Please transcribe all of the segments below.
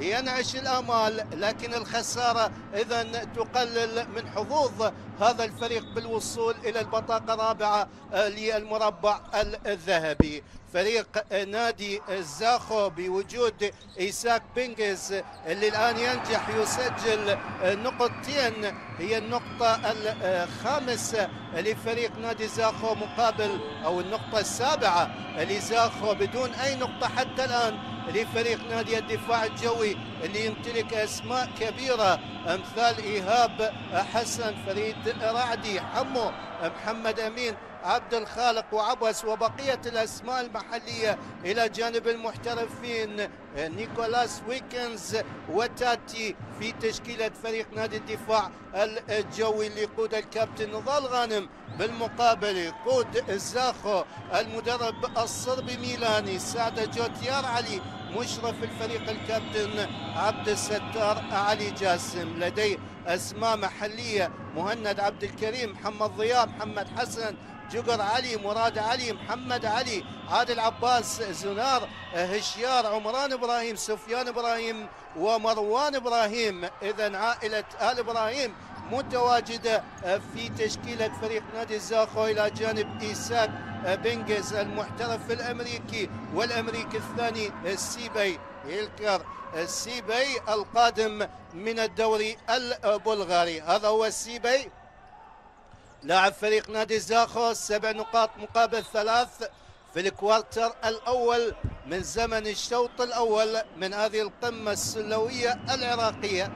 ينعش الآمال لكن الخسارة إذا تقلل من حظوظ هذا الفريق بالوصول إلى البطاقة الرابعة للمربع الذهبي. فريق نادي الزاخو بوجود إيساك بينجز اللي الآن ينجح يسجل نقطتين. هي النقطة الخامسة لفريق نادي زاخو مقابل أو النقطة السابعة لزاخو بدون أي نقطة حتى الآن. لفريق نادي الدفاع الجوي اللي يمتلك أسماء كبيرة. أمثال إيهاب حسن فريد رعدي حمو محمد أمين عبد الخالق وعبس وبقية الأسماء المحلية إلى جانب المحترفين نيكولاس ويكنز وتاتي في تشكيلة فريق نادي الدفاع الجوي اللي يقود الكابتن نضال غانم بالمقابل. يقود الزاخو المدرب الصربي ميلاني سعد جوتيار علي مشرف الفريق الكابتن عبد الستار علي جاسم. لديه أسماء محلية مهند عبد الكريم محمد ضياء محمد حسن جقر علي مراد علي محمد علي عادل عباس زنار هشيار عمران إبراهيم سفيان إبراهيم ومروان إبراهيم. اذا عائلة آل إبراهيم متواجدة في تشكيلة فريق نادي الزاخو إلى جانب إيساك بنجز المحترف الأمريكي والأمريكي الثاني السيبي يلكر السيبي القادم من الدوري البلغاري. هذا هو السيبي لاعب فريق نادي زاخو سبع نقاط مقابل ثلاث في الكوارتر الأول من زمن الشوط الأول من هذه القمة السلوية العراقية.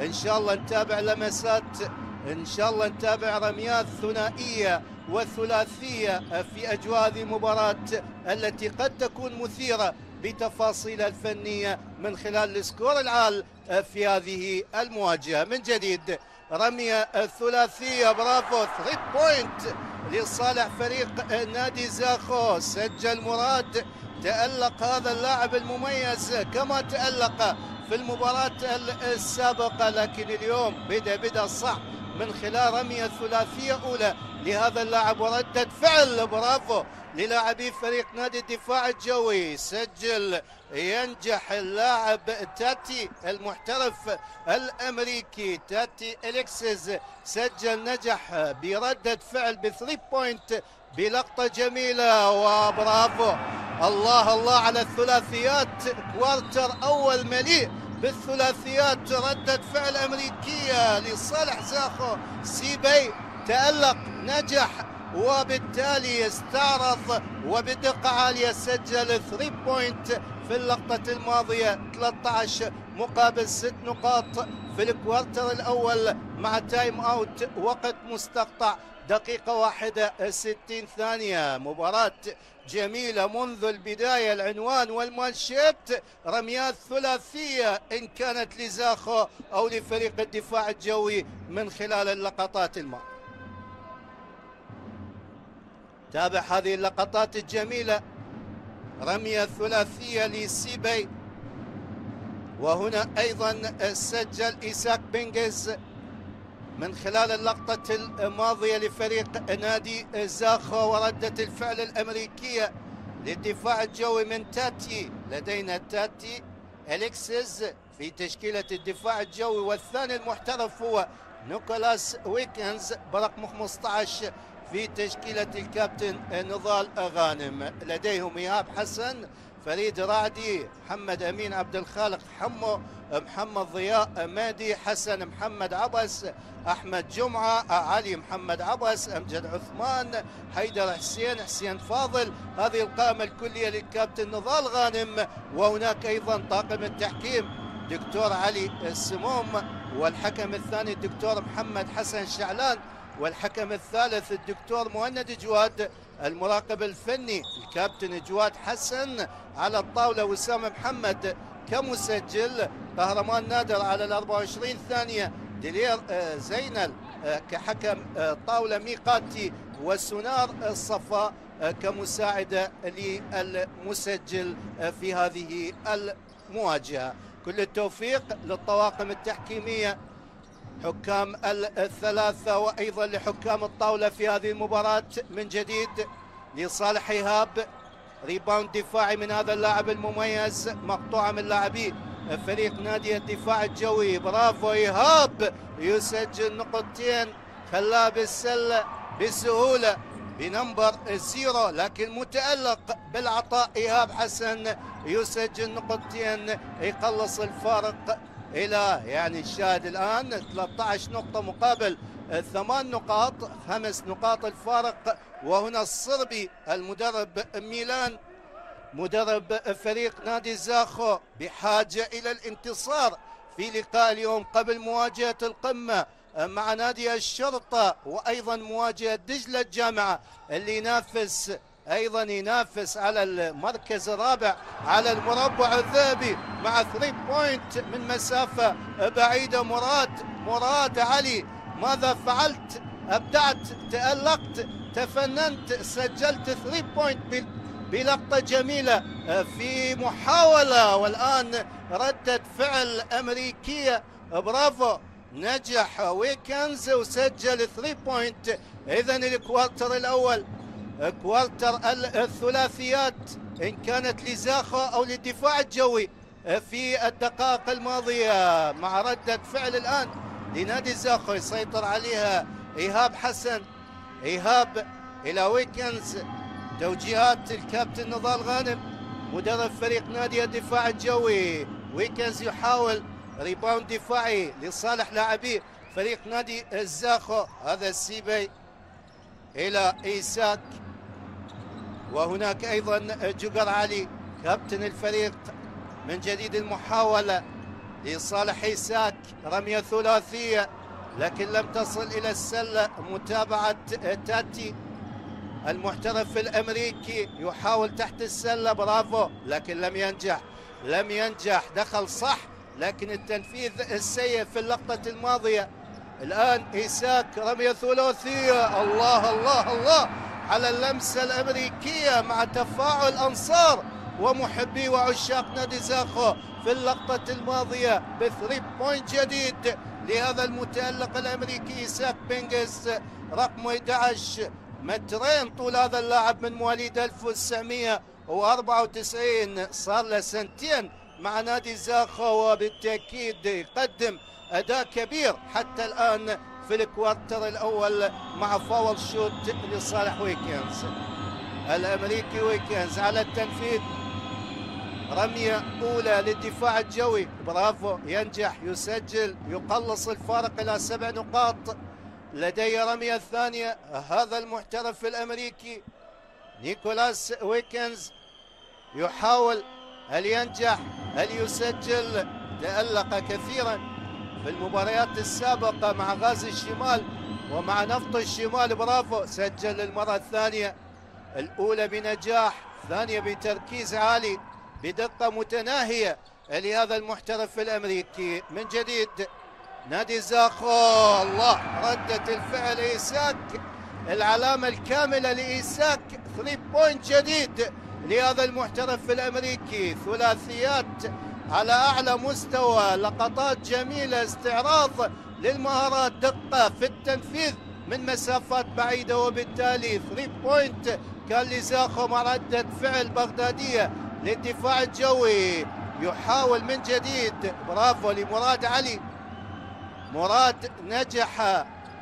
إن شاء الله نتابع لمسات إن شاء الله نتابع رميات ثنائية وثلاثية في أجواء هذه المباراة التي قد تكون مثيرة بتفاصيلها الفنية من خلال ال score العالي في هذه المواجهة. من جديد رمية الثلاثية برافو 3 point لصالح فريق نادي زاخو. سجل مراد تألق هذا اللاعب المميز كما تألق في المباراة السابقة. لكن اليوم بدأ بدأ صح من خلال رمية ثلاثية أولى لهذا اللاعب. وردة فعل برافو للاعبي فريق نادي الدفاع الجوي. سجل ينجح اللاعب تاتي المحترف الأمريكي تاتي اليكسز سجل نجح بردة فعل ب three point بلقطة جميلة وبرافو. الله الله على الثلاثيات. quarter أول مليء بالثلاثيات. ردة فعل أمريكية لصالح زاخو CB تألق نجح. وبالتالي استعرض وبدقة عالية سجل 3 point في اللقطة الماضية 13 مقابل 6 نقاط في ال quarter الأول مع time out وقت مستقطع دقيقة واحدة 60 ثانية. مباراة جميلة منذ البداية العنوان والمانشيت رميات ثلاثية إن كانت لزاخو أو لفريق الدفاع الجوي من خلال اللقطات الماضية. تابع هذه اللقطات الجميلة. رمية ثلاثية لسيبي. وهنا أيضا سجل إيساك بنجز من خلال اللقطة الماضية لفريق نادي زاخو وردة الفعل الأمريكية للدفاع الجوي من تاتي. لدينا تاتي أليكسيز في تشكيلة الدفاع الجوي والثاني المحترف هو نيكولاس ويكنز برقم 15 في تشكيلة الكابتن نضال غانم لديهم إيهاب حسن فريد رعدي محمد أمين عبد الخالق حمو محمد ضياء مادي حسن محمد عبس أحمد جمعة علي محمد عبس أمجد عثمان حيدر حسين حسين فاضل. هذه القائمة الكلية للكابتن نضال غانم. وهناك أيضا طاقم التحكيم دكتور علي السموم والحكم الثاني الدكتور محمد حسن شعلان. والحكم الثالث الدكتور مهند جواد المراقب الفني الكابتن جواد حسن على الطاولة وسام محمد كمسجل قهرمان نادر على ال 24 ثانية دلير آه، زينل آه، كحكم آه، طاولة ميقاتي وسنار الصفا كمساعدة للمسجل في هذه المواجهة. كل التوفيق للطواقم التحكيمية حكام الثلاثة وأيضا لحكام الطاولة في هذه المباراة من جديد لصالح إيهاب. rebound دفاعي من هذا اللاعب المميز مقطوعة من لاعبي فريق نادي الدفاع الجوي. برافو إيهاب يسجل نقطتين خلاه بالسلة بسهولة ب number zero لكن متألق بالعطاء إيهاب حسن. يسجل نقطتين يقلص الفارق إلى يعني الشاهد الآن 13 نقطة مقابل ثمان نقاط خمس نقاط الفارق وهنا الصربي المدرب ميلان مدرب فريق نادي زاخو بحاجة إلى الانتصار في لقاء اليوم قبل مواجهة القمة مع نادي الشرطة وأيضا مواجهة دجلة الجامعة اللي ينافس أيضا ينافس على المركز الرابع على المربع الذهبي مع 3 بوينت من مسافة بعيدة. مراد مراد علي ماذا فعلت؟ أبدعت تألقت تفننت سجلت 3 point بلقطة جميلة في محاولة. والآن ردة فعل أمريكية. برافو. نجح ويكنز وسجل 3 point اذا ال quarter الأول quarter الثلاثيات إن كانت لزاخو أو للدفاع الجوي في الدقائق الماضية. مع ردة فعل الآن لنادي زاخو يسيطر عليها إيهاب حسن. إيهاب إلى ويكنز توجيهات الكابتن نضال غانم مدرب فريق نادي الدفاع الجوي. ويكنز يحاول rebound دفاعي لصالح لاعبي فريق نادي الزاخو. هذا ال CB إلى إيساك. وهناك أيضا جقر علي كابتن الفريق من جديد المحاولة لصالح إيساك رمية ثلاثية لكن لم تصل إلى السلة متابعة تاتي. المحترف الأمريكي يحاول تحت السلة برافو لكن لم ينجح. لم ينجح دخل صح لكن التنفيذ السيء في اللقطة الماضية. الآن إيساك رمية ثلاثية الله الله الله. على اللمسة الأمريكية مع تفاعل أنصار ومحبي وعشاق نادي زاخو في اللقطة الماضية ب three point جديد لهذا المتألق الأمريكي إيساك بينجز رقم 11 مترين طول هذا اللاعب من مواليد 1994 صار له سنتين مع نادي زاخو وبالتأكيد يقدم أداء كبير حتى الآن في ال quarter الأول مع foul shot لصالح ويكنز. الأمريكي ويكنز على التنفيذ. رمية أولى للدفاع الجوي. برافو ينجح يسجل يقلص الفارق إلى سبع نقاط. لدي رمية ثانية هذا المحترف الأمريكي. نيكولاس ويكنز يحاول هل ينجح هل يسجل؟ تألق كثيرا. في المباريات السابقة مع غازي الشمال ومع نفط الشمال. برافو سجل المرة الثانية. الأولى بنجاح ثانية بتركيز عالي بدقة متناهية لهذا المحترف الأمريكي. من جديد نادي زاخو. الله ردة الفعل إيساك. العلامة الكاملة لإيساك. 3 بوينت جديد لهذا المحترف الأمريكي. ثلاثيات على أعلى مستوى لقطات جميلة استعراض للمهارات دقة في التنفيذ من مسافات بعيدة وبالتالي 3 بوينت كان لزاخو مع ردة فعل بغدادية للدفاع الجوي. يحاول من جديد. برافو لمراد علي. مراد نجح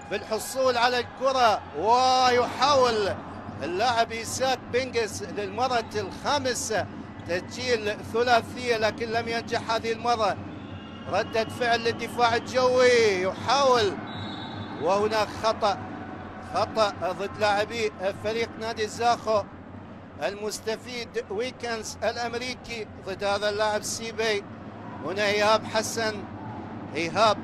في الحصول على الكرة ويحاول اللاعب إيساك بنجس للمرة الخامسة. تسجيل ثلاثية لكن لم ينجح هذه المرة. ردة فعل للدفاع الجوي يحاول. وهناك خطأ خطأ ضد لاعبي فريق نادي الزاخو المستفيد ويكنز الأمريكي ضد هذا اللاعب سيبي. هنا إيهاب حسن. إيهاب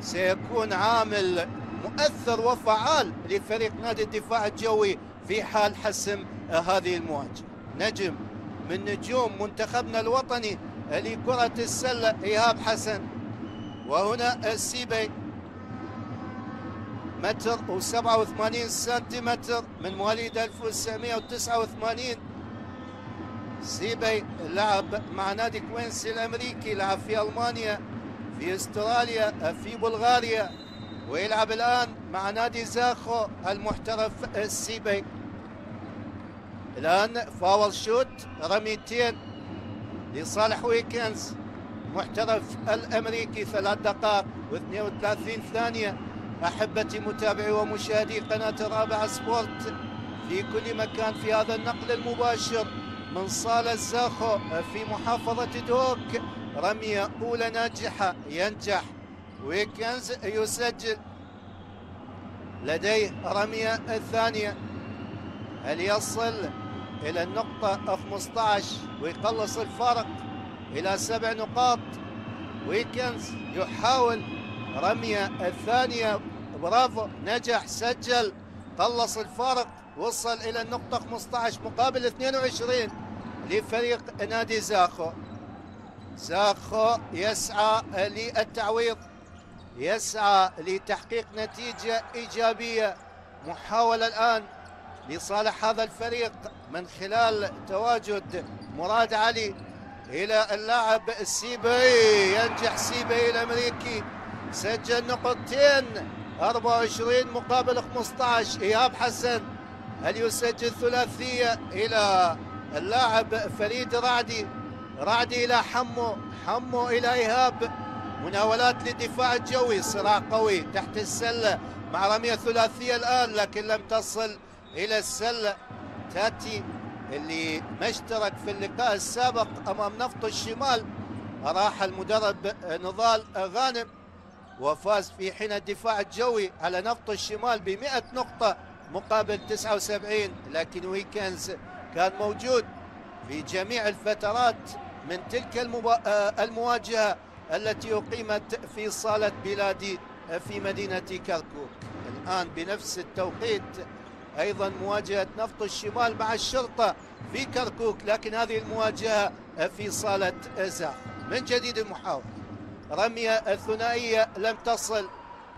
سيكون عامل مؤثر وفعال لفريق نادي الدفاع الجوي في حال حسم هذه المواجهة. نجم. من نجوم منتخبنا الوطني لكرة السلة إيهاب حسن. وهنا السيبي. متر و87 سنتيمتر من مواليد 1989 سيبي لعب مع نادي كوينسي الأمريكي لعب في ألمانيا في أستراليا في بلغاريا ويلعب الآن مع نادي زاخو المحترف السيبي. الآن foul shoot رميتين لصالح ويكنز. المحترف الأمريكي ثلاث دقائق و32 ثانية. أحبتي متابعي ومشاهدي قناة الرابعه سبورت في كل مكان في هذا النقل المباشر. من صالة زاخو في محافظة دوك رمية أولى ناجحة ينجح. ويكنز يسجل. لديه رمية الثانية. هل يصل إلى النقطة 15 ويقلص الفارق إلى سبع نقاط. ويكنز يحاول رمية الثانية. برافو نجح سجل. قلص الفارق وصل إلى النقطة 15 مقابل 22 لفريق نادي زاخو. زاخو يسعى للتعويض. يسعى لتحقيق نتيجة إيجابية. محاولة الآن لصالح هذا الفريق من خلال تواجد مراد علي إلى اللاعب السيبي ينجح سيبي الأمريكي. سجل نقطتين. 24 مقابل 15 إيهاب حسن. هل يسجل ثلاثية إلى اللاعب فريد رعدي؟ رعدي إلى حمو. حمو إلى إيهاب. مناولات للدفاع الجوي. صراع قوي تحت السلة. مع رمية ثلاثية الآن لكن لم تصل إلى السلة تأتي اللي ما اشترك في اللقاء السابق أمام نفط الشمال. راح المدرب نضال غانم وفاز في حين الدفاع الجوي على نفط الشمال ب 100 نقطة مقابل 79 لكن ويكنز كان موجود في جميع الفترات من تلك آه، المواجهة التي أقيمت في صالة بلادي في مدينة كركوك الآن بنفس التوقيت أيضا مواجهة نفط الشمال مع الشرطة في كركوك لكن هذه المواجهة في صالة زاخ من جديد المحاولة رمية الثنائية لم تصل.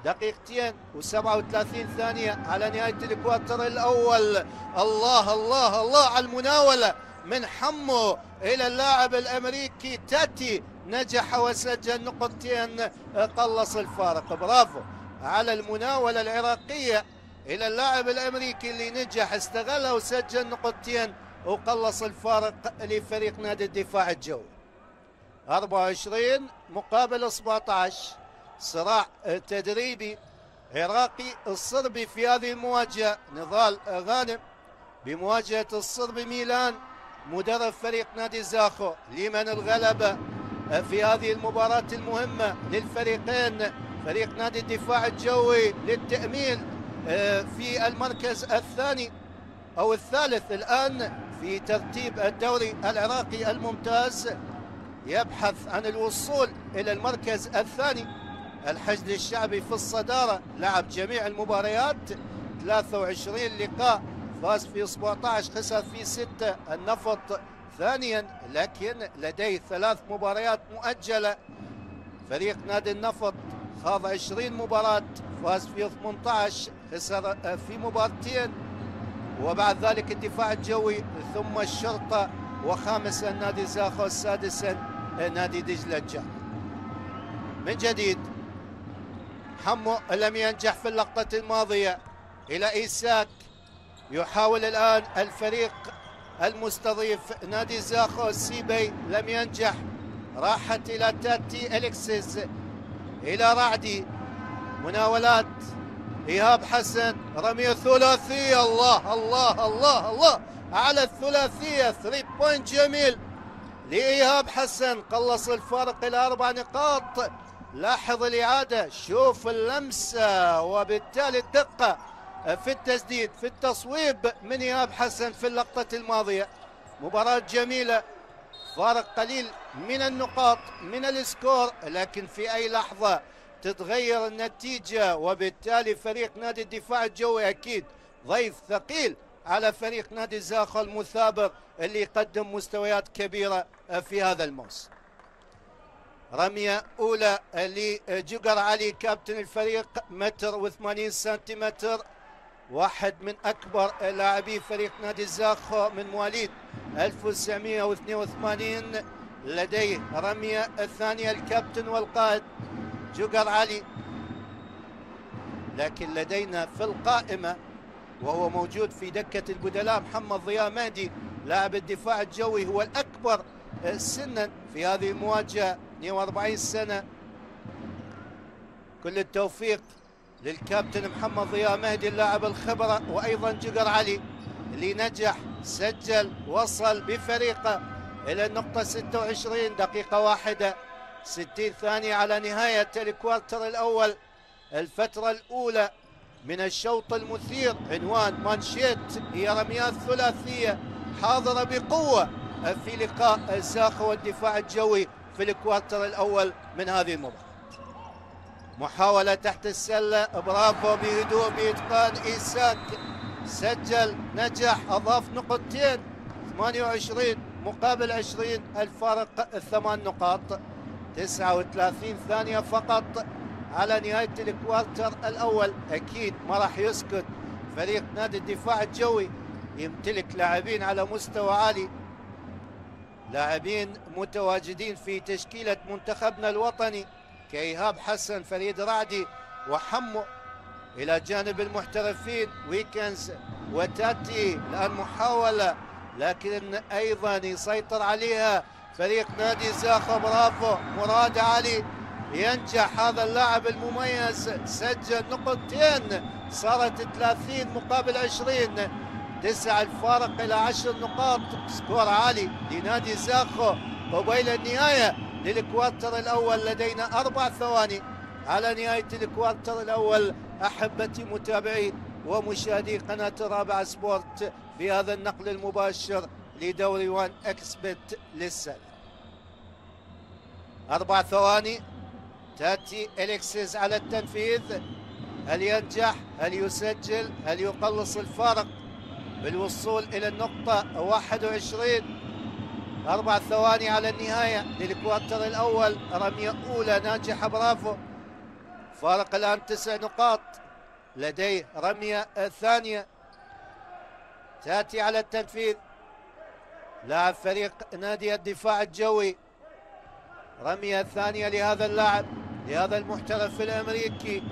دقيقتين و37 ثانية على نهاية الكواتر الأول. الله الله الله على المناولة من حمو إلى اللاعب الأمريكي تاتي. نجح وسجل نقطتين قلص الفارق. برافو على المناولة العراقية. إلى اللاعب الأمريكي اللي نجح استغلها وسجل نقطتين وقلص الفارق لفريق نادي الدفاع الجوي. 24 مقابل 17 صراع تدريبي عراقي الصربي في هذه المواجهة. نضال غانم بمواجهة الصربي ميلان مدرب فريق نادي زاخو. لمن الغلبة في هذه المباراة المهمة للفريقين؟ فريق نادي الدفاع الجوي للتأمين في المركز الثاني أو الثالث الآن في ترتيب الدوري العراقي الممتاز. يبحث عن الوصول إلى المركز الثاني. الحشد الشعبي في الصدارة لعب جميع المباريات. 23 لقاء فاز في 17 خسر في 6 النفط ثانيا لكن لديه ثلاث مباريات مؤجلة. فريق نادي النفط خاض 20 مباراة فاز في 18 خسر في مباراتين. وبعد ذلك الدفاع الجوي ثم الشرطة وخامسا نادي زاخو سادسا نادي دجلة الجامع من جديد حمو لم ينجح في اللقطة الماضية. إلى إيساك يحاول الآن الفريق المستضيف نادي زاخو السيبي لم ينجح. راحت إلى تاتي أليكسيس. إلى رعدي مناولات إيهاب حسن رمية ثلاثية الله الله الله الله. على الثلاثية three point جميل لإيهاب حسن. قلص الفارق إلى أربع نقاط. لاحظ الإعادة شوف اللمسة. وبالتالي الدقة في التسديد في التصويب من إيهاب حسن في اللقطة الماضية. مباراة جميلة. فارق قليل من النقاط من السكور لكن في أي لحظة تتغير النتيجة وبالتالي فريق نادي الدفاع الجوي أكيد ضيف ثقيل على فريق نادي زاخو المثابر اللي يقدم مستويات كبيرة في هذا الموسم. رمية أولى لجقر علي كابتن الفريق متر و80 سنتيمتر. واحد من أكبر لاعبي فريق نادي الزاخو من مواليد 1982 لديه رمية الثانية الكابتن والقائد جقر علي. لكن لدينا في القائمة وهو موجود في دكة البدلاء محمد ضياء مهدي لاعب الدفاع الجوي هو الأكبر سنا في هذه المواجهة 42 سنة. كل التوفيق للكابتن محمد ضياء مهدي اللاعب الخبرة وأيضا جقر علي اللي نجح سجل وصل بفريقه إلى النقطة 26 دقيقة واحدة. 60 ثانية على نهاية الكوارتر الأول. الفترة الأولى من الشوط المثير. عنوان مانشيت هي رميات ثلاثية حاضرة بقوة في لقاء الزاخة والدفاع الجوي في الكوارتر الأول من هذه المباراة. محاولة تحت السلة برافو بهدوء بإتقان إيساك. سجل نجح أضاف نقطتين. 28 مقابل 20 الفارق الثمان نقاط. 39 ثانية فقط. على نهاية الكوارتر الأول أكيد ما راح يسكت فريق نادي الدفاع الجوي. يمتلك لاعبين على مستوى عالي. لاعبين متواجدين في تشكيلة منتخبنا الوطني. كإيهاب حسن فريد رعدي وحمو إلى جانب المحترفين. ويكنز وتأتي الآن محاولة لكن أيضا يسيطر عليها فريق نادي زاخة برافو. مراد علي ينجح هذا اللاعب المميز سجل نقطتين صارت 30 مقابل 20 تسع الفارق إلى 10 نقاط. score عالي لنادي زاخو قبيل النهاية. لل quarter الأول لدينا أربع ثواني. على نهاية ال quarter الأول أحبتي متابعي ومشاهدي قناة رابع سبورت في هذا النقل المباشر لدوري وان إكس بت للسلة. أربع ثواني. تأتي إليكسيس على التنفيذ. هل ينجح؟ هل يسجل؟ هل يقلص الفارق؟ بالوصول إلى النقطة 21 أربع ثواني على النهاية للكوارتر الأول. رمية أولى ناجحة برافو. فارق الآن تسع نقاط. لديه رمية ثانية تأتي على التنفيذ. لاعب فريق نادي الدفاع الجوي. رمية ثانية لهذا اللاعب لهذا المحترف الأمريكي.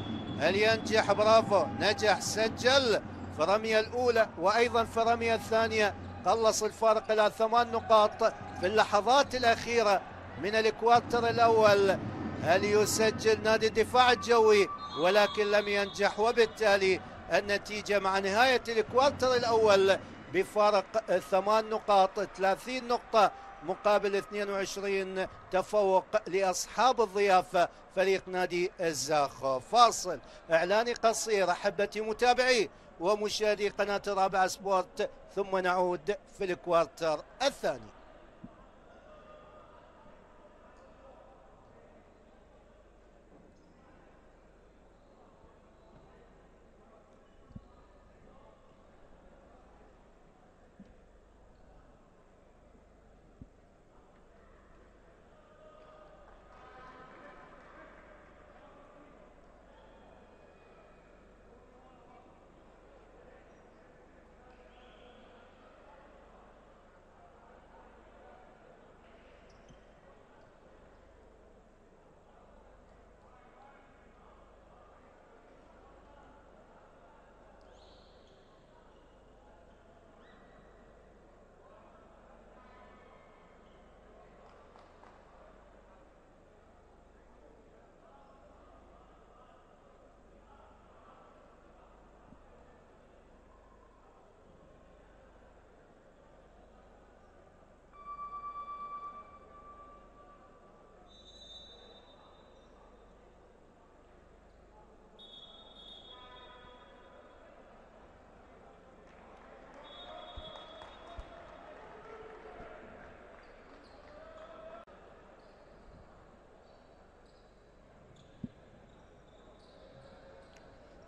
هل ينجح؟ برافو. نجح سجل في الرمية الأولى وأيضا في الرمية الثانية. قلص الفارق إلى ثمان نقاط في اللحظات الأخيرة من الكوارتر الأول. هل يسجل نادي الدفاع الجوي؟ ولكن لم ينجح. وبالتالي النتيجة مع نهاية الكوارتر الأول بفارق ثمان نقاط. 30 نقطة مقابل 22 تفوق لأصحاب الضيافة فريق نادي الزاخ. فاصل. إعلاني قصير أحبتي متابعي ومشاهدي قناة رابع سبورت ثم نعود في الكوارتر الثاني.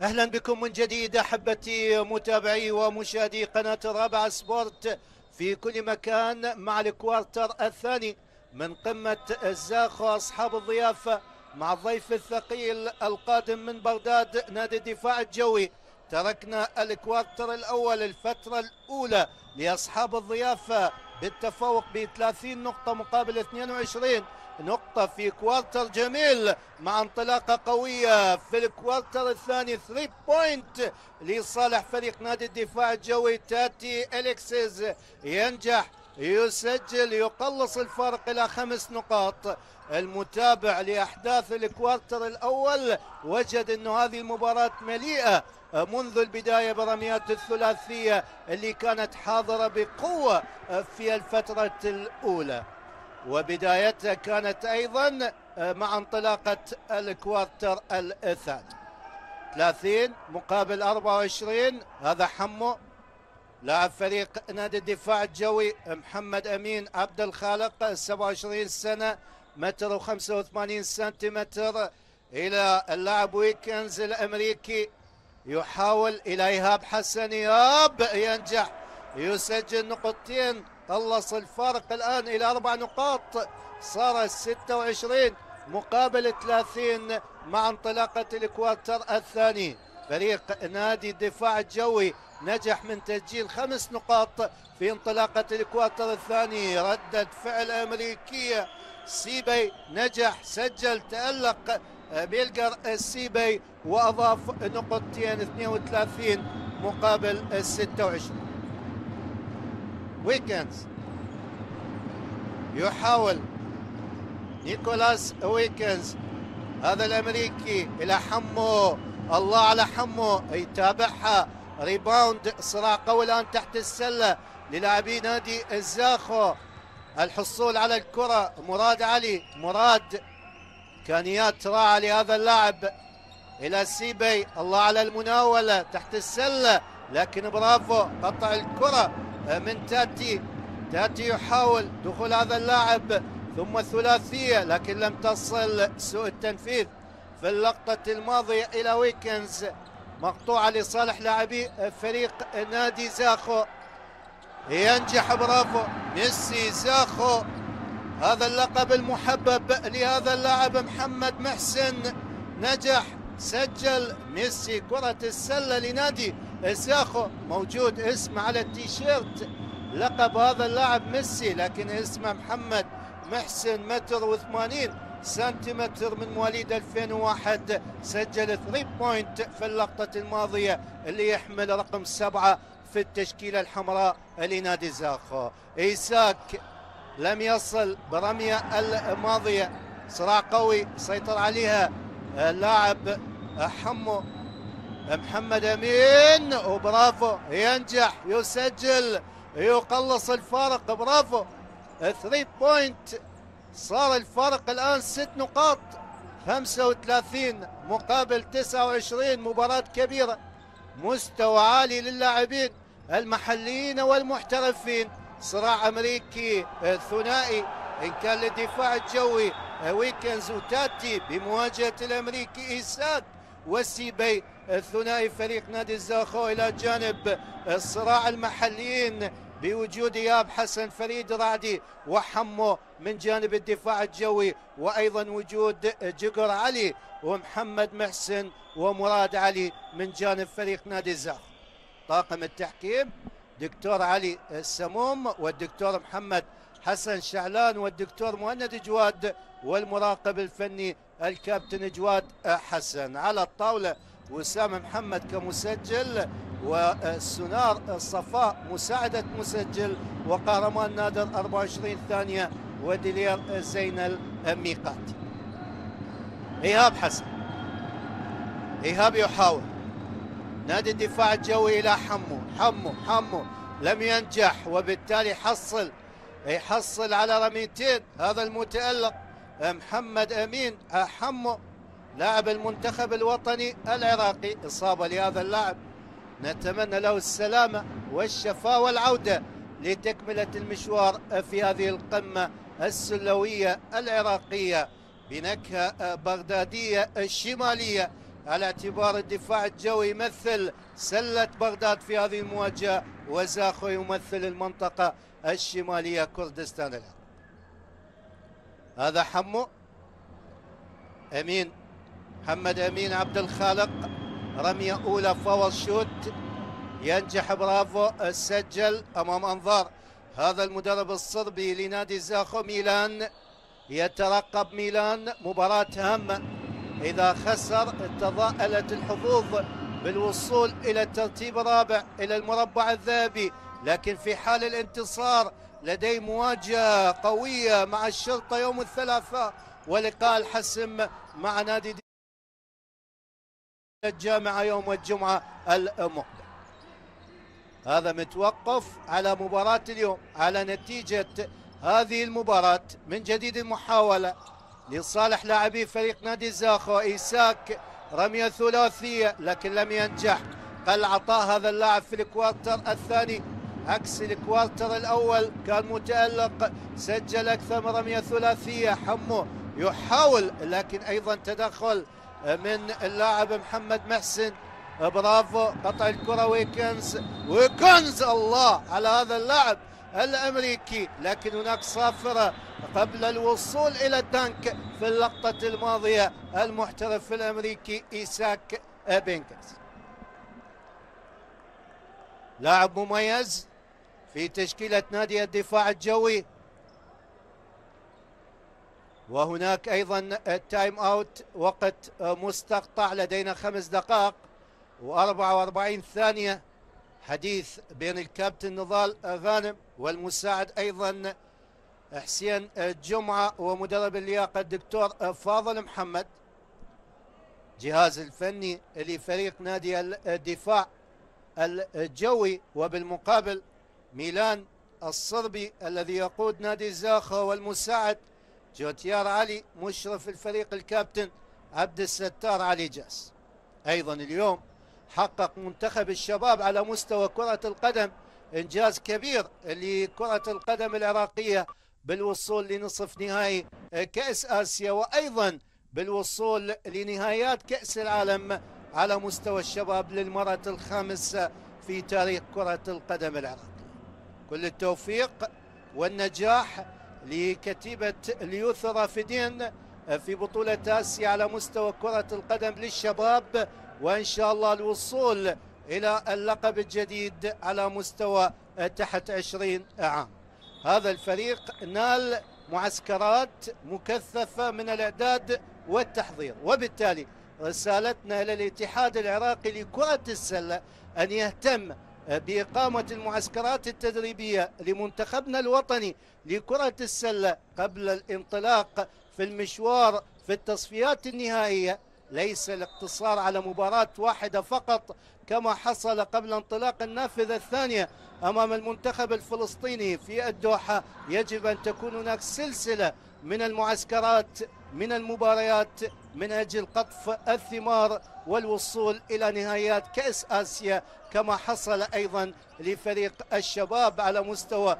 أهلا بكم من جديد أحبتي متابعي ومشاهدي قناة الرابعه سبورت في كل مكان مع ال quarter الثاني من قمة زاخو أصحاب الضيافه مع الضيف الثقيل القادم من بغداد نادي الدفاع الجوي. تركنا ال quarter الأول الفترة الأولى لأصحاب الضيافه بالتفوق ب 30 نقطة مقابل 22 نقطة في quarter جميل مع انطلاقة قوية في ال quarter الثاني. 3 point لصالح فريق نادي الدفاع الجوي تاتي أليكسيز. ينجح يسجل يقلص الفارق إلى خمس نقاط. المتابع لأحداث ال quarter الأول وجد أن هذه المباراة مليئة منذ البداية برميات الثلاثية اللي كانت حاضرة بقوة في الفترة الأولى. وبدايتها كانت أيضا مع انطلاقة الكوارتر الثاني 30 مقابل 24 هذا حمو. لاعب فريق نادي الدفاع الجوي محمد أمين عبد الخالق 27 سنة متر و85 سنتيمتر. إلى اللاعب ويكنز الأمريكي يحاول إلى ايهاب حسن ايهاب ينجح. يسجل نقطتين قلص الفارق الآن إلى أربع نقاط. صار 26 مقابل 30 مع انطلاقة الكوارتر الثاني. فريق نادي الدفاع الجوي نجح من تسجيل خمس نقاط في انطلاقة الكوارتر الثاني. ردة فعل أمريكية سيبي نجح سجل تألق بيلقر السيبي وأضاف نقطتين 32 مقابل 26 ويكنز يحاول نيكولاس ويكنز هذا الأمريكي إلى حمو الله على حمو يتابعها. rebound صراع قوي الآن تحت السلة. للاعبي نادي الزاخو. الحصول على الكرة. مراد علي. مراد. إمكانيات رائعة لهذا اللاعب. إلى سيبي. الله على المناولة. تحت السلة. لكن برافو. قطع الكرة. من تاتي. تاتي يحاول دخول هذا اللاعب ثم الثلاثية لكن لم تصل سوء التنفيذ. في اللقطة الماضية إلى ويكنز مقطوعة لصالح لاعبي فريق نادي زاخو. ينجح برافو ميسي زاخو. هذا اللقب المحبب لهذا اللاعب محمد محسن. نجح سجل ميسي كرة السلة لنادي زاخو موجود اسم على التيشيرت. لقب هذا اللاعب ميسي لكن اسمه محمد محسن متر وثمانين سنتيمتر من مواليد 2001 سجل 3 point في اللقطة الماضية اللي يحمل رقم سبعة في التشكيلة الحمراء لنادي زاخو إيساك لم يصل برمية الماضية. صراع قوي سيطر عليها اللاعب حمو محمد أمين وبرافو ينجح يسجل يقلص الفارق برافو. 3 بوينت صار الفرق الآن ست نقاط 35 مقابل 29 مباراة كبيرة. مستوى عالي للاعبين المحليين والمحترفين. صراع أمريكي ثنائي إن كان للدفاع الجوي ويكنز وتاتي بمواجهة الأمريكي إيساك والسيبي الثنائي فريق نادي الزاخو إلى جانب الصراع المحليين بوجود إياب حسن فريد رعدي وحمو من جانب الدفاع الجوي وأيضا وجود جقر علي ومحمد محسن ومراد علي من جانب فريق نادي الزاخ طاقم التحكيم دكتور علي السموم والدكتور محمد حسن شعلان والدكتور مهند جواد والمراقب الفني الكابتن جواد حسن. على الطاولة وسام محمد كمسجل والسونار الصفاء مساعدة مسجل وقهرمان نادر 24 ثانية وديلير زين الميقات. إيهاب حسن. إيهاب يحاول. نادي الدفاع الجوي إلى حمو حمو حمو. لم ينجح وبالتالي حصل يحصل على رميتين. هذا المتألق. محمد أمين حمو لاعب المنتخب الوطني العراقي. إصابة لهذا اللاعب. نتمنى له السلامة والشفاء والعودة لتكملة المشوار في هذه القمة السلوية العراقية بنكهة بغدادية الشمالية. على اعتبار الدفاع الجوي يمثل سلة بغداد في هذه المواجهة وزاخو يمثل المنطقة الشمالية كردستان العراق هذا حمو. أمين. محمد أمين عبد الخالق. رمية أولى فاول شوت. ينجح برافو. سجل أمام أنظار. هذا المدرب الصربي لنادي زاخو ميلان. يترقب ميلان. مباراة هامة. إذا خسر تضاءلت الحظوظ بالوصول إلى الترتيب الرابع إلى المربع الذهبي. لكن في حال الانتصار لديه مواجهة قوية مع الشرطة يوم الثلاثاء ولقاء الحسم مع نادي الجامعة يوم الجمعة المقبل. هذا متوقف على مباراة اليوم على نتيجة هذه المباراة من جديد المحاولة لصالح لاعبي فريق نادي زاخو إيساك رمية ثلاثية لكن لم ينجح. قل عطاء هذا اللاعب في الكوارتر الثاني عكس الكوارتر الأول كان متألق سجل أكثر من رمية ثلاثية. حمو يحاول لكن أيضا تدخل من اللاعب محمد محسن. برافو قطع الكرة. ويكنز ويكنز الله على هذا اللاعب الأمريكي. لكن هناك صافرة قبل الوصول إلى الدنك في اللقطة الماضية. المحترف الأمريكي إيساك بينكس لاعب مميز في تشكيلة نادي الدفاع الجوي. وهناك أيضا ال time out وقت مستقطع لدينا خمس دقائق. و44 ثانية حديث بين الكابتن نضال غانم والمساعد أيضا حسين جمعة ومدرب اللياقة الدكتور فاضل محمد. جهاز الفني لفريق نادي الدفاع الجوي وبالمقابل ميلان الصربي الذي يقود نادي زاخا والمساعد جوتيار علي مشرف الفريق الكابتن عبد الستار علي جاس. أيضا اليوم حقق منتخب الشباب على مستوى كرة القدم إنجاز كبير لكرة القدم العراقية بالوصول لنصف نهائي كأس آسيا وأيضا بالوصول لنهايات كأس العالم على مستوى الشباب للمرة الخامسة في تاريخ كرة القدم العراقية. كل التوفيق والنجاح لكتيبة اليوث رافدين في بطولة آسيا على مستوى كرة القدم للشباب وإن شاء الله الوصول إلى اللقب الجديد على مستوى تحت 20 عام. هذا الفريق نال معسكرات مكثفة من الإعداد والتحضير وبالتالي رسالتنا إلى الاتحاد العراقي لكرة السلة أن يهتم بإقامة المعسكرات التدريبية لمنتخبنا الوطني لكرة السلة قبل الانطلاق في المشوار في التصفيات النهائية. ليس الاقتصار على مباراة واحدة فقط كما حصل قبل انطلاق النافذة الثانية أمام المنتخب الفلسطيني في الدوحة. يجب أن تكون هناك سلسلة من المعسكرات من المباريات من أجل قطف الثمار. والوصول إلى نهايات كأس آسيا كما حصل أيضا لفريق الشباب على مستوى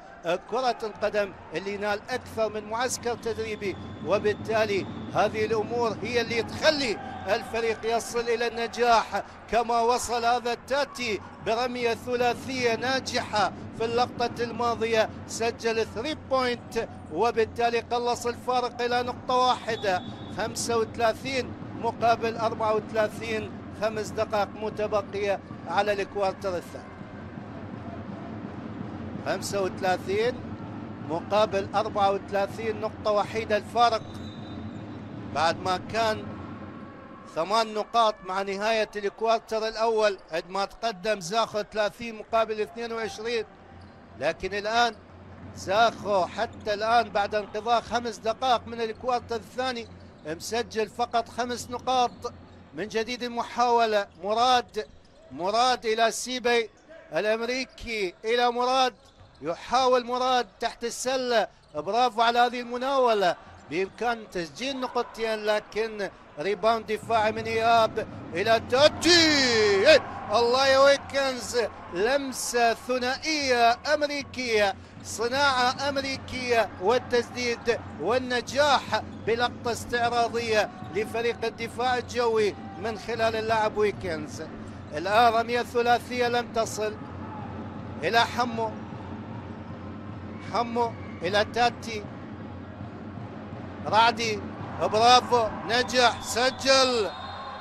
كرة القدم اللي نال أكثر من معسكر تدريبي. وبالتالي هذه الأمور هي اللي تخلي الفريق يصل إلى النجاح كما وصل هذا التأتي برمية ثلاثية ناجحة في اللقطة الماضية سجل 3 بوينت وبالتالي قلص الفارق إلى نقطة واحدة. 35 مقابل 34 خمس دقائق متبقية على الكوارتر الثاني. 35 مقابل 34 نقطة وحيدة الفارق. بعد ما كان ثمان نقاط مع نهاية الكوارتر الأول عندما تقدم زاخو 30 مقابل 22 لكن الآن زاخو حتى الآن بعد انقضاء خمس دقائق من ال quarter الثاني مسجل فقط خمس نقاط من جديد المحاولة. مراد مراد إلى سيبي الأمريكي. إلى مراد يحاول مراد تحت السلة. برافو على هذه المناولة. بإمكان تسجيل نقطتين لكن rebound دفاعي من إيهاب إلى تاتي. الله يا ويكنز لمسة ثنائية أمريكية. صناعة أمريكية والتسديد والنجاح بلقطة استعراضية لفريق الدفاع الجوي من خلال اللاعب ويكنز الآن رمية ثلاثيه لم تصل إلى حمو. حمو إلى تاتي. رعدي برافو نجح سجل.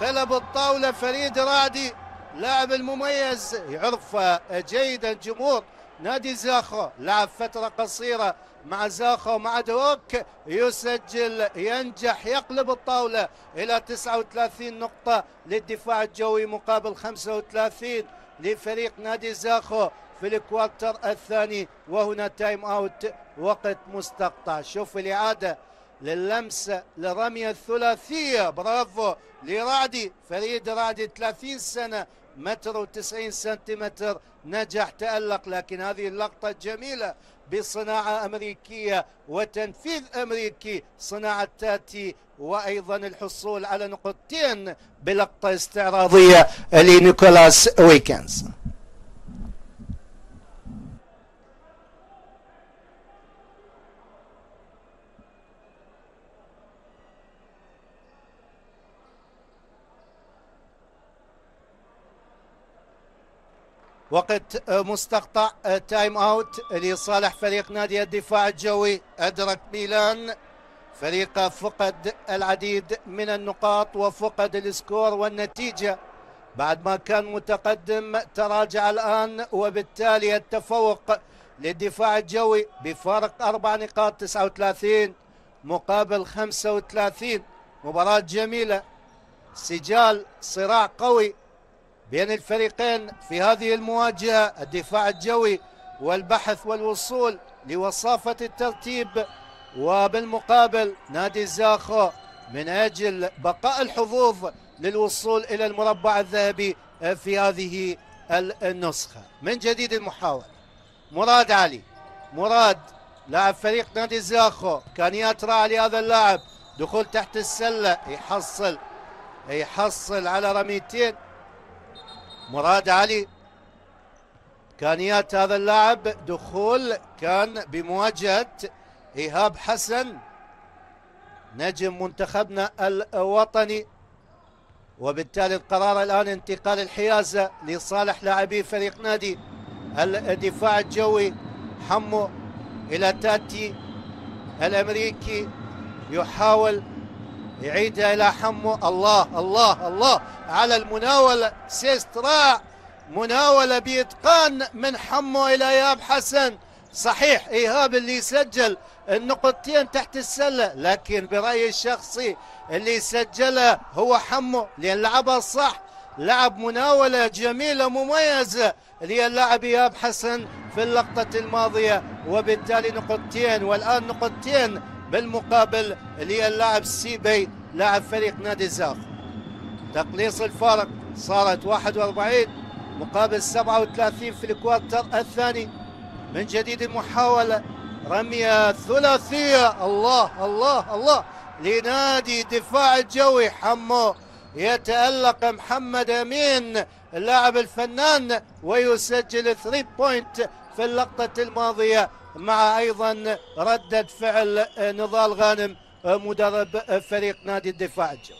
قلب الطاولة فريد رعدي لاعب المميز يعرف جيدا جمهور نادي زاخو لعب فترة قصيرة مع زاخو مع دهوك يسجل ينجح يقلب الطاولة إلى 39 نقطة للدفاع الجوي مقابل 35 لفريق نادي زاخو في ال quarter الثاني وهنا time out وقت مستقطع. شوف الإعادة للمسة للرمية الثلاثية. برافو لرعدي فريد رعدي 30 سنة متر و90 سنتيمتر. نجح تألق لكن هذه اللقطة جميلة بصناعة أمريكية وتنفيذ أمريكي. صناعة تأتي وأيضا الحصول على نقطتين بلقطة استعراضية لنيكولاس ويكنز. وقت مستقطع time out لصالح فريق نادي الدفاع الجوي أدرك ميلان. فريق فقد العديد من النقاط وفقد ال score والنتيجة. بعد ما كان متقدم تراجع الآن وبالتالي التفوق للدفاع الجوي بفارق أربع نقاط 39 مقابل 35 مباراة جميلة. سجال صراع قوي. بين الفريقين في هذه المواجهة الدفاع الجوي والبحث والوصول لوصافة الترتيب. وبالمقابل نادي الزاخو من أجل بقاء الحظوظ للوصول إلى المربع الذهبي في هذه النسخة. من جديد المحاولة مراد علي مراد لاعب فريق نادي الزاخو كان يترى لهذا اللاعب دخول تحت السلة يحصل يحصل على رميتين. مراد علي. كانيات هذا اللاعب دخول كان بمواجهة إيهاب حسن نجم منتخبنا الوطني. وبالتالي القرار الآن انتقال الحيازة لصالح لاعبي فريق نادي الدفاع الجوي حمو إلى تاتي الأمريكي يحاول يعيدها إلى حمو الله الله الله. على المناولة سيستراع مناولة بإتقان من حمو إلى إيهاب حسن. صحيح إيهاب اللي سجل النقطتين تحت السلة لكن برأيي الشخصي اللي سجلها هو حمو لأن لعبها صح. لعب مناولة جميلة مميزة للاعب إيهاب حسن في اللقطة الماضية. وبالتالي نقطتين والآن نقطتين بالمقابل للاعب سيبي لاعب فريق نادي الزاف تقليص الفارق صارت 41 مقابل 37 في الكوارتر الثاني. من جديد المحاولة رمية ثلاثية الله الله الله. لنادي دفاع الجوي حمو. يتألق محمد أمين اللاعب الفنان ويسجل 3 بوينت في اللقطة الماضية. مع أيضا ردة فعل نضال غانم مدرب فريق نادي الدفاع الجوي.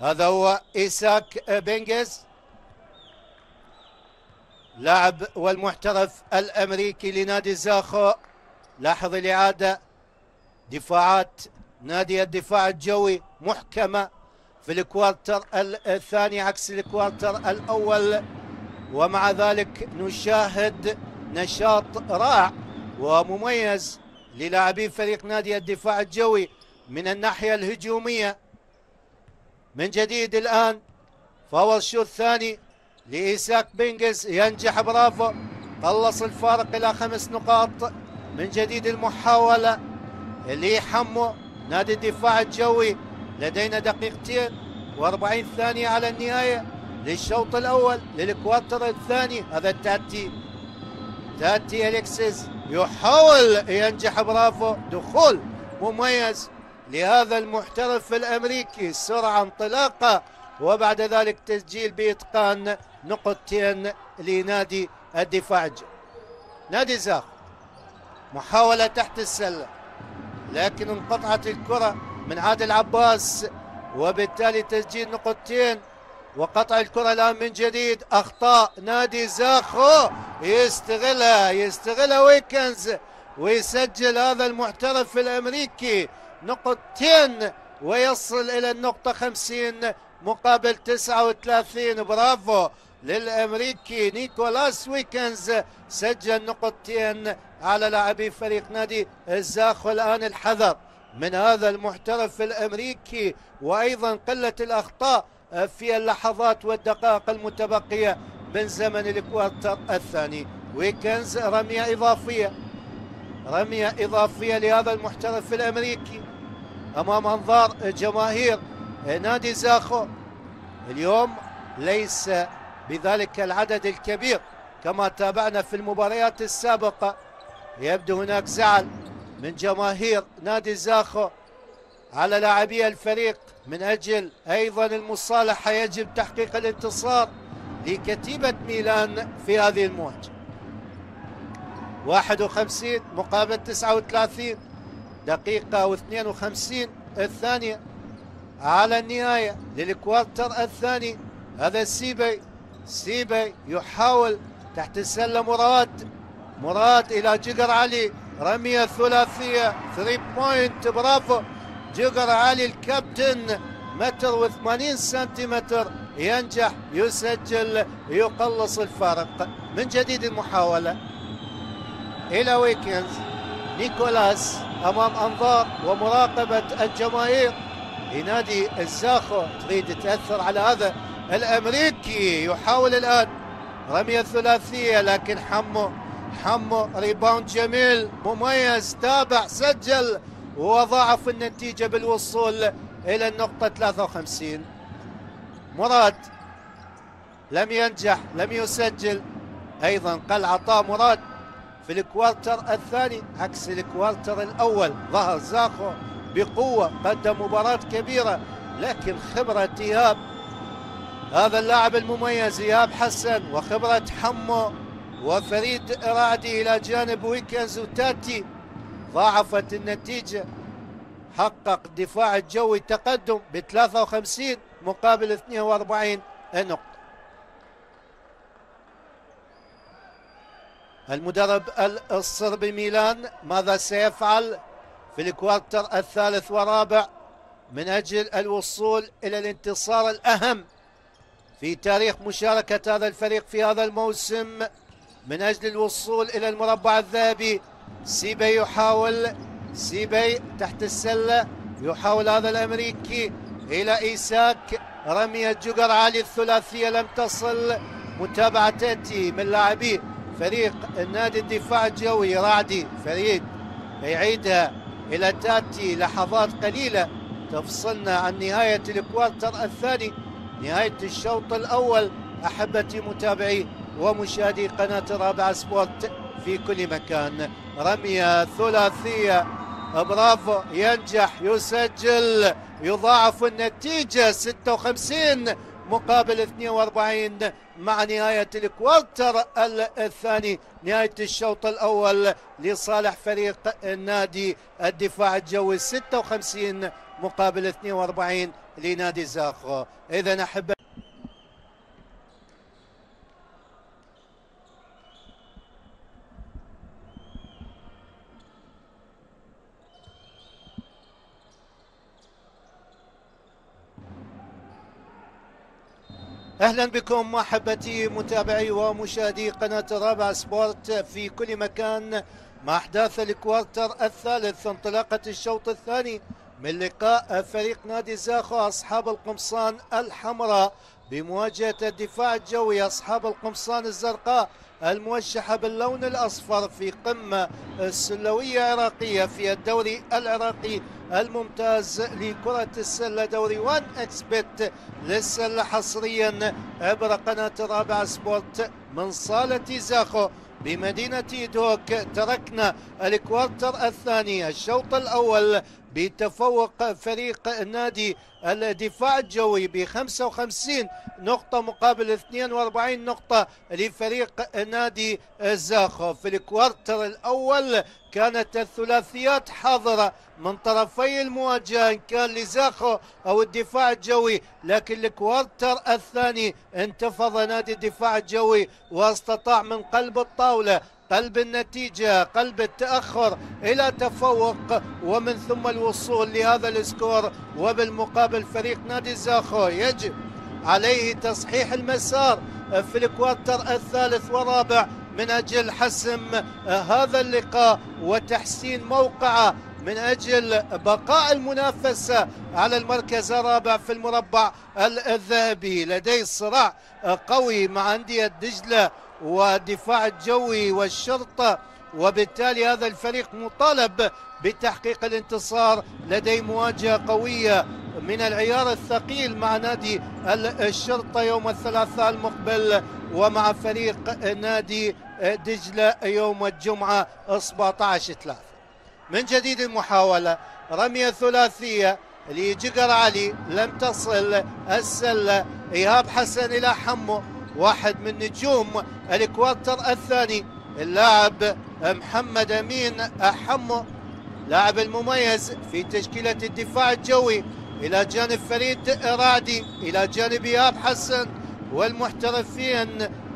هذا هو إيساك بنجز لاعب والمحترف الأمريكي لنادي زاخو. لاحظ الإعادة دفاعات نادي الدفاع الجوي محكمة. في الكوارتر الثاني عكس الكوارتر الأول. ومع ذلك نشاهد نشاط رائع ومميز للاعبي فريق نادي الدفاع الجوي من الناحية الهجومية. من جديد الآن فاول شوت ثاني لإيساك بينجز ينجح برافو قلص الفارق إلى خمس نقاط. من جديد المحاولة اللي يحمو نادي الدفاع الجوي لدينا دقيقتين و40 ثانية على النهاية للشوط الأول للكوارتر الثاني. هذا تاتي تأتي أليكسيس يحاول ينجح برافو دخول مميز لهذا المحترف الأمريكي سرعة انطلاقة وبعد ذلك تسجيل بإتقان نقطتين لنادي الدفاع. نادي زاخ محاولة تحت السلة لكن انقطعت الكرة. من عادل عباس وبالتالي تسجيل نقطتين وقطع الكرة الآن من جديد. أخطاء نادي زاخو يستغلها يستغلها ويكنز ويسجل هذا المحترف الأمريكي نقطتين ويصل إلى النقطة خمسين مقابل تسعة وثلاثين. برافو للأمريكي نيكولاس ويكنز سجل نقطتين على لاعبي فريق نادي الزاخو الآن الحذر. من هذا المحترف الأمريكي وأيضا قلة الأخطاء في اللحظات والدقائق المتبقية من زمن الكوارتر الثاني. ويكنز رمية إضافية. رمية إضافية لهذا المحترف الأمريكي. أمام أنظار جماهير نادي زاخو. اليوم ليس بذلك العدد الكبير كما تابعنا في المباريات السابقة. يبدو هناك زعل. من جماهير نادي زاخو على لاعبي الفريق. من أجل أيضا المصالحة يجب تحقيق الانتصار لكتيبة ميلان في هذه المواجهة. 51 مقابل 39 دقيقة و52 الثانية على النهاية للكوارتر الثاني. هذا سيبي سيبي يحاول تحت السلة مراد مراد إلى جقر علي. رمية ثلاثية 3 بوينت برافو جقر علي الكابتن. متر و80 سنتيمتر. ينجح يسجل يقلص الفارق من جديد المحاولة. إلى ويكنز نيكولاس أمام أنظار ومراقبة الجماهير. لنادي الزاخو. تريد تأثر على هذا الأمريكي. يحاول الآن. رمية ثلاثية لكن حمو. حمو rebound جميل. مميز تابع سجل وضاعف النتيجة بالوصول إلى النقطة 53 مراد لم ينجح لم يسجل. أيضا قل عطاء مراد في الكوارتر الثاني عكس الكوارتر الأول. ظهر زاخو بقوة قدم مباراة كبيرة لكن خبرة إيهاب. هذا اللاعب المميز إيهاب حسن وخبرة حمو. وفريد رعدي إلى جانب ويكنز وتاتي. ضاعفت النتيجة. حقق دفاع الجوي تقدم ب 53 مقابل 42 نقطة. المدرب الصربي ميلان ماذا سيفعل في الكوارتر الثالث والرابع من أجل الوصول إلى الانتصار الأهم في تاريخ مشاركة هذا الفريق في هذا الموسم؟ من أجل الوصول إلى المربع الذهبي سيبي يحاول سيبي تحت السلة يحاول هذا الأمريكي إلى إيساك. رمية جقر عالي الثلاثية لم تصل. متابعة تأتي من لاعبي فريق النادي الدفاع الجوي رعدي فريد يعيدها إلى تأتي لحظات قليلة. تفصلنا عن نهاية الكوارتر الثاني نهاية الشوط الأول. أحبتي متابعي ومشاهدي قناة رابعة سبورت في كل مكان. رمية ثلاثية. برافو. ينجح يسجل يضاعف النتيجة 56 مقابل 42 مع نهاية الكوارتر الثاني. نهاية الشوط الأول لصالح فريق النادي الدفاع الجوي 56 مقابل 42 لنادي زاخو. إذا أحب أهلا بكم احبتي متابعي ومشاهدي قناة رابع سبورت في كل مكان مع أحداث الكوارتر الثالث انطلاقة الشوط الثاني من لقاء فريق نادي زاخو أصحاب القمصان الحمراء بمواجهة الدفاع الجوي أصحاب القمصان الزرقاء الموشحة باللون الأصفر في قمة سلوية عراقية في الدوري العراقي الممتاز لكرة السلة دوري 1 إكسبت للسلة حصريا عبر قناة رابع سبورت من صالة زاخو بمدينة دهوك. تركنا ال quarter الثاني الشوط الأول بتفوق فريق نادي الدفاع الجوي ب 55 نقطة مقابل 42 نقطة لفريق نادي زاخو في ال quarter الأول كانت الثلاثيات حاضرة من طرفي المواجهة إن كان لزاخو أو الدفاع الجوي لكن ال quarter الثاني انتفض نادي الدفاع الجوي واستطاع من قلب الطاولة قلب النتيجة قلب التأخر إلى تفوق ومن ثم الوصول لهذا السكور. وبالمقابل فريق نادي زاخو يجب عليه تصحيح المسار في الكوارتر الثالث والرابع من أجل حسم هذا اللقاء وتحسين موقعه من أجل بقاء المنافسة على المركز الرابع في المربع الذهبي. لديه صراع قوي مع أندية دجلة والدفاع الجوي والشرطة وبالتالي هذا الفريق مطالب بتحقيق الانتصار لديه مواجهة قوية من العيار الثقيل مع نادي الشرطة يوم الثلاثاء المقبل ومع فريق نادي دجلة يوم الجمعة 17 3 من جديد المحاولة رمية ثلاثية لجقر علي لم تصل السلة. إيهاب حسن إلى حمو. واحد من نجوم ال quarter الثاني. اللاعب محمد أمين حمو لاعب المميز في تشكيلة الدفاع الجوي. إلى جانب فريد رعدي إلى جانب إيهاب حسن والمحترفين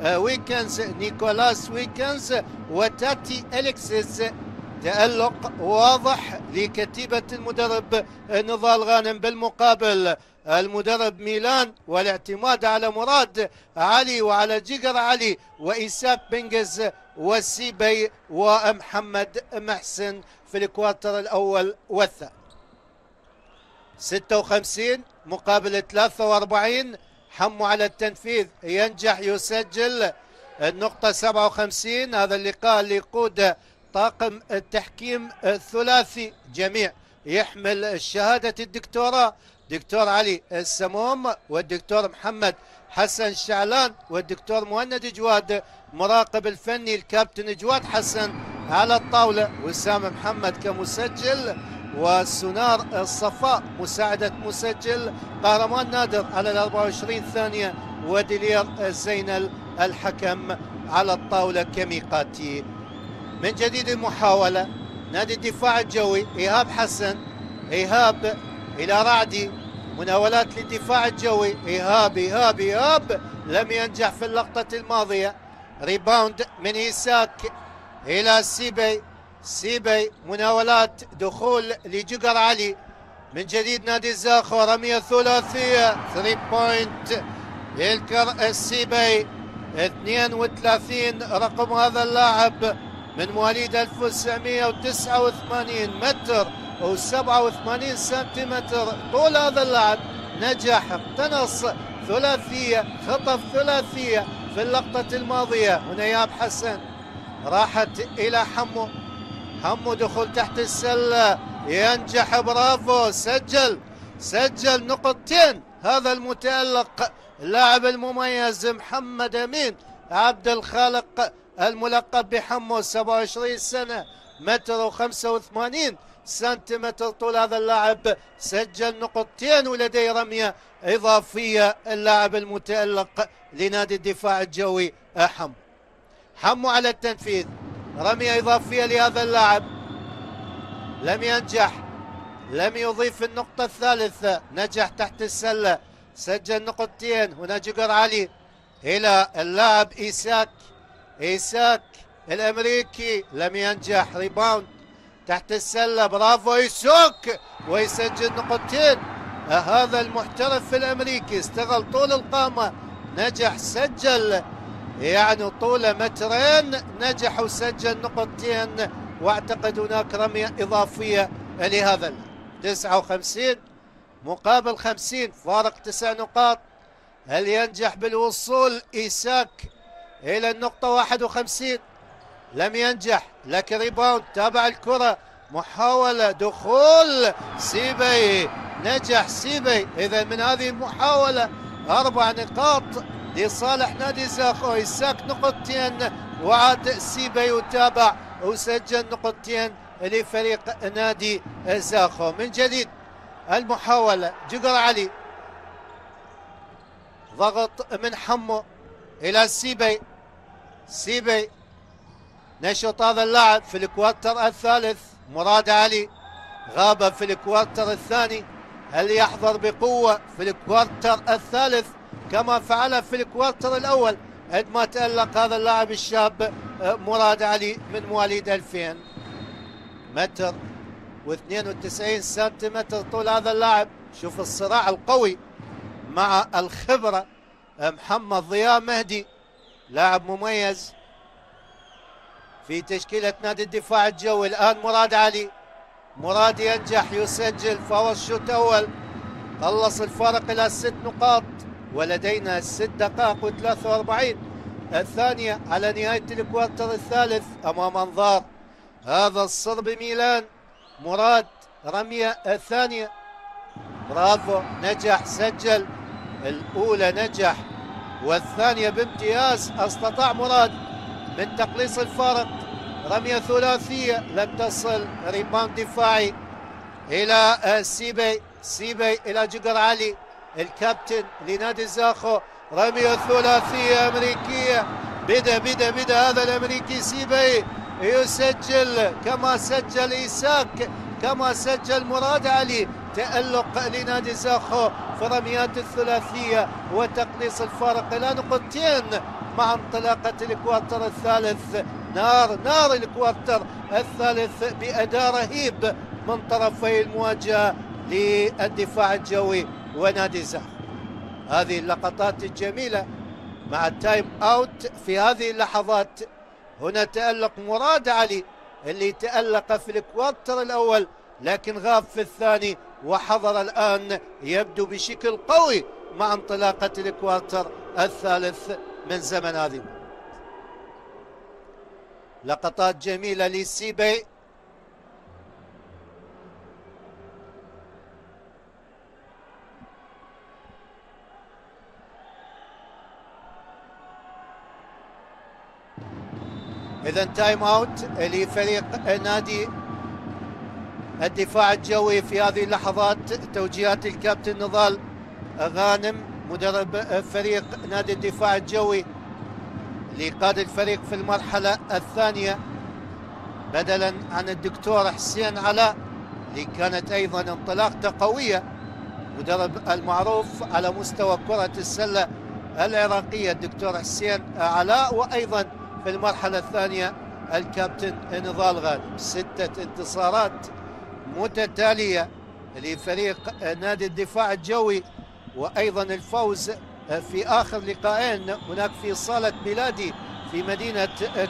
آه، ويكنز نيكولاس ويكنز وتاتي أليكسيس. تألق واضح لكتيبة المدرب نضال غانم بالمقابل. المدرب ميلان والاعتماد على مراد علي وعلى جيجر علي وإيساك بنجز وسيبي ومحمد محسن في الكوارتر الأول والثاني. 56 مقابل 43 حمو على التنفيذ. ينجح يسجل النقطة 57 هذا اللقاء اللي يقود طاقم التحكيم الثلاثي جميع. يحمل شهادة الدكتوراه. دكتور علي السموم والدكتور محمد حسن شعلان والدكتور مهند جواد. مراقب الفني الكابتن جواد حسن على الطاولة. وسام محمد كمسجل. وسونار الصفاء مساعدة مسجل. قهرمان نادر على ال 24 ثانية. وديلير زينل الحكم على الطاولة كميقاتي. من جديد المحاولة نادي الدفاع الجوي إيهاب حسن إيهاب إلى رعدي. مناولات للدفاع الجوي إيهاب إيهاب إيهاب. لم ينجح في اللقطة الماضية. rebound من إيساك إلى سيبي. سيبي مناولات دخول لجقر علي. من جديد نادي الزاخو رمية ثلاثية. 3 بوينت يذكر السيبي 32 رقم هذا اللاعب. من مواليد 1989 متر و87 سنتيمتر طول هذا اللاعب نجح اقتنص ثلاثية خطف ثلاثية في اللقطة الماضية. هنا ياب حسن راحت إلى حمو. حمو دخول تحت السلة. ينجح برافو. سجل سجل نقطتين. هذا المتألق اللاعب المميز محمد أمين عبد الخالق الملقب بحمو 27 سنة متر و85 سنتيمتر طول هذا اللاعب. سجل نقطتين ولديه رمية إضافية اللاعب المتألق لنادي الدفاع الجوي حمو حمو على التنفيذ رمية إضافية لهذا اللاعب. لم ينجح لم يضيف النقطة الثالثة نجح تحت السلة. سجل نقطتين هنا جقر علي. إلى اللاعب إيساك. إيساك الأمريكي لم ينجح ريباوند تحت السلة. برافو يسوك ويسجل نقطتين. هذا المحترف الأمريكي استغل طول القامة نجح سجل. يعني طوله مترين نجح وسجل نقطتين. وأعتقد هناك رمية إضافية لهذا. 59 مقابل 50 فارق تسع نقاط. هل ينجح بالوصول؟ إيساك إلى النقطة 51 لم ينجح. لكن ريباوند تابع الكرة. محاولة دخول سيبي. نجح سيبي. إذا من هذه المحاولة أربع نقاط لصالح نادي زاخو يساك نقطتين. وعاد سيبي يتابع. وسجل نقطتين لفريق نادي زاخو من جديد المحاولة. جقر علي. ضغط من حمو. إلى سيبي. سيبي. نشط هذا اللاعب في الكوارتر الثالث. مراد علي غاب في ال quarter الثاني. هل يحضر بقوة في ال quarter الثالث؟ كما فعل في ال quarter الأول. عندما تألق هذا اللاعب الشاب آه، مراد علي من مواليد 2000 متر و92 سنتيمتر طول هذا اللاعب. شوف الصراع القوي مع الخبرة. محمد ضياء مهدي لاعب مميز في تشكيلة نادي الدفاع الجوي. الآن مراد علي مراد ينجح يسجل فهو الشوط اول خلص الفارق إلى ست نقاط ولدينا ست دقائق و43 الثانية على نهاية الكوارتر الثالث أمام أنظار. هذا الصرب ميلان. مراد رمية الثانية. برافو نجح سجل. الأولى نجح والثانية بامتياز أستطاع مراد من تقليص الفارق رمية ثلاثية لم تصل ريباوند دفاعي إلى سيبي سيبي إلى جقر علي الكابتن لنادي زاخو. رمية ثلاثية أمريكية. بدا بدا بدا هذا الأمريكي سيبي يسجل كما سجل إيساك. كما سجل مراد علي تألق لنادي زاخو في رميات الثلاثية وتقليص الفارق. إلى نقطتين مع انطلاقة ال quarter الثالث. نار نار ال quarter الثالث بأداء رهيب من طرفي المواجهة للدفاع الجوي ونادي زاخو هذه اللقطات الجميلة مع ال time out في هذه اللحظات. هنا تألق مراد علي. اللي تألق في ال quarter الأول لكن غاب في الثاني وحضر الآن يبدو بشكل قوي مع انطلاقة الكوارتر الثالث من زمن هذه. لقطات جميلة لسيبي. إذا time out لفريق نادي الدفاع الجوي في هذه اللحظات. توجيهات الكابتن نضال غانم مدرب فريق نادي الدفاع الجوي لقاد الفريق في المرحلة الثانية. بدلا عن الدكتور حسين علاء اللي كانت أيضا انطلاقته قوية. مدرب المعروف على مستوى كرة السلة العراقية الدكتور حسين علاء وأيضا في المرحلة الثانية الكابتن نضال غانم ستة انتصارات متتالية لفريق نادي الدفاع الجوي وأيضا الفوز في آخر لقاءين هناك في صالة بلادي في مدينة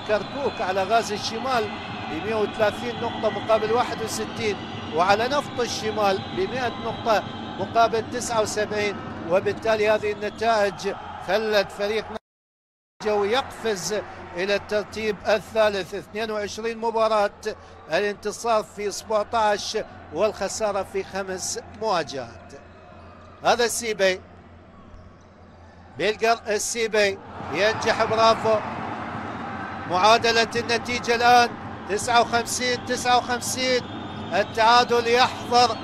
كركوك على غاز الشمال ب 130 نقطة مقابل 61 وعلى نفط الشمال ب 100 نقطة مقابل 79 وبالتالي هذه النتائج خلت فريق الجوي يقفز إلى الترتيب الثالث. 22 مباراة الانتصار في 17 والخسارة في خمس مواجهات. هذا السيبي بيلقر السيبي ينجح برافو. معادلة النتيجة الآن 59 59 التعادل يحضر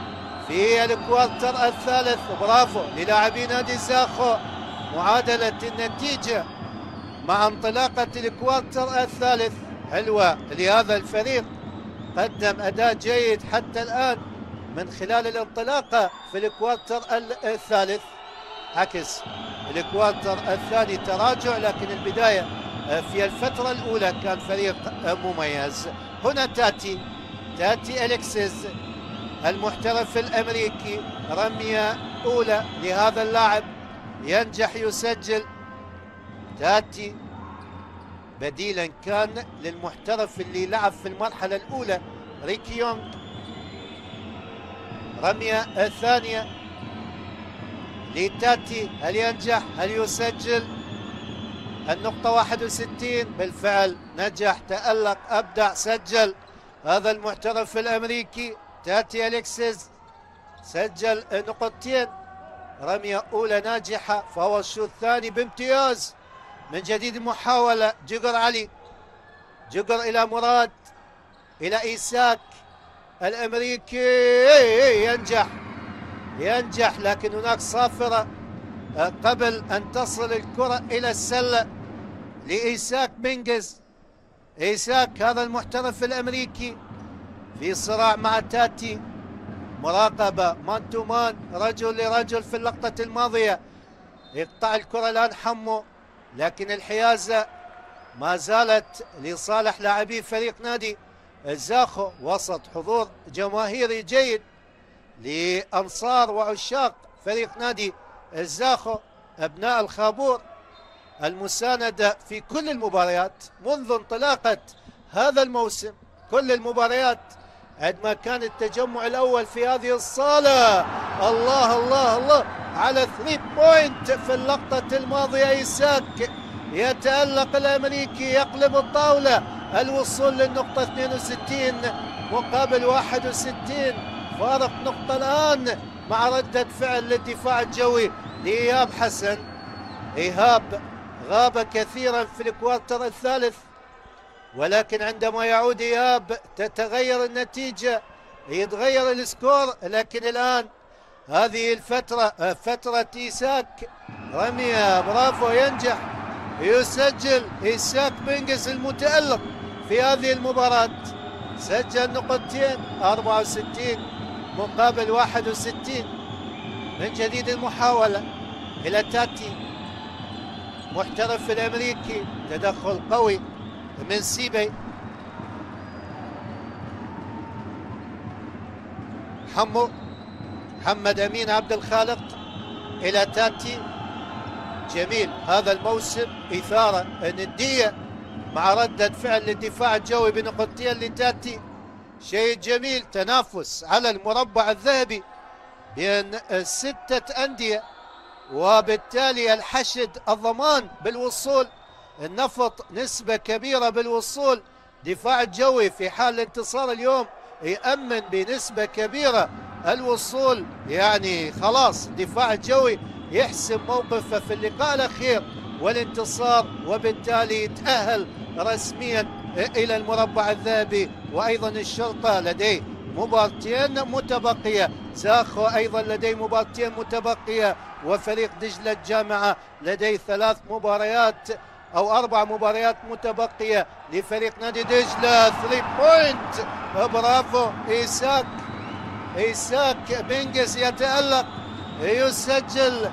في ال quarter الثالث. برافو للاعبي نادي زاخو معادلة النتيجة مع انطلاقة ال quarter الثالث. حلوة لهذا الفريق. قدم أداء جيد حتى الآن من خلال الانطلاقة في ال quarter الثالث. عكس الكوارتر الثاني تراجع لكن البداية في الفترة الأولى كان فريق مميز. هنا تاتي تاتي أليكسيز المحترف الأمريكي رمية أولى لهذا اللاعب. ينجح يسجل تاتي بديلا كان للمحترف اللي لعب في المرحلة الأولى ريكي يونغ. رمية الثانية لتاتي. هل ينجح؟ هل يسجل؟ النقطة 61 بالفعل نجح تألق أبدع سجل. هذا المحترف الأمريكي تاتي أليكسيز. سجل نقطتين. رمية أولى ناجحة فهو الشوط الثاني بامتياز. من جديد محاولة. جقر علي. جقر إلى مراد. إلى إيساك. الأمريكي ينجح. ينجح لكن هناك صافرة. قبل أن تصل الكرة إلى السلة لإيساك بنجز إيساك هذا المحترف الأمريكي في صراع مع تاتي. مراقبة man to man رجل لرجل في اللقطة الماضية. يقطع الكرة الآن حمو لكن الحيازة ما زالت لصالح لاعبي فريق نادي الزاخو وسط حضور جماهيري جيد لأنصار وعشاق فريق نادي الزاخو أبناء الخابور المساندة في كل المباريات منذ انطلاقة هذا الموسم. كل المباريات عندما كان التجمع الأول في هذه الصالة. الله الله الله. على 3 بوينت في اللقطة الماضية إيساك يتألق الأمريكي يقلب الطاولة. الوصول للنقطة 62 مقابل 61 فارق نقطة الآن مع ردة فعل للدفاع الجوي لإيهاب حسن. إيهاب غاب كثيرا في ال quarter الثالث. ولكن عندما يعود إيهاب تتغير النتيجة. يتغير ال score لكن الآن هذه الفترة فترة إيساك. رمية برافو ينجح. يسجل إيساك بنجس المتألق في هذه المباراة. سجل نقطتين 64 مقابل 61 من جديد المحاولة إلى تاتي محترف الأمريكي تدخل قوي. من سيبي. حمو محمد أمين عبد الخالق إلى تاتي. جميل هذا الموسم إثارة ندية مع ردة فعل للدفاع الجوي بنقطتين لتاتي. شيء جميل تنافس على المربع الذهبي بين ستة أندية وبالتالي الحشد الضمان بالوصول النفط نسبة كبيرة بالوصول. دفاع الجوي في حال الانتصار اليوم يأمن بنسبة كبيرة الوصول. يعني خلاص الدفاع الجوي يحسم موقفه في اللقاء الأخير والانتصار وبالتالي يتأهل رسميا إلى المربع الذهبي. وأيضا الشرطة لديه مبارتين متبقية. زاخو أيضا لديه مبارتين متبقية. وفريق دجلة الجامعة لديه ثلاث مباريات أو أربع مباريات متبقية لفريق نادي دجلة. 3 بوينت برافو. إيساك. إيساك بنجس يتألق. يسجل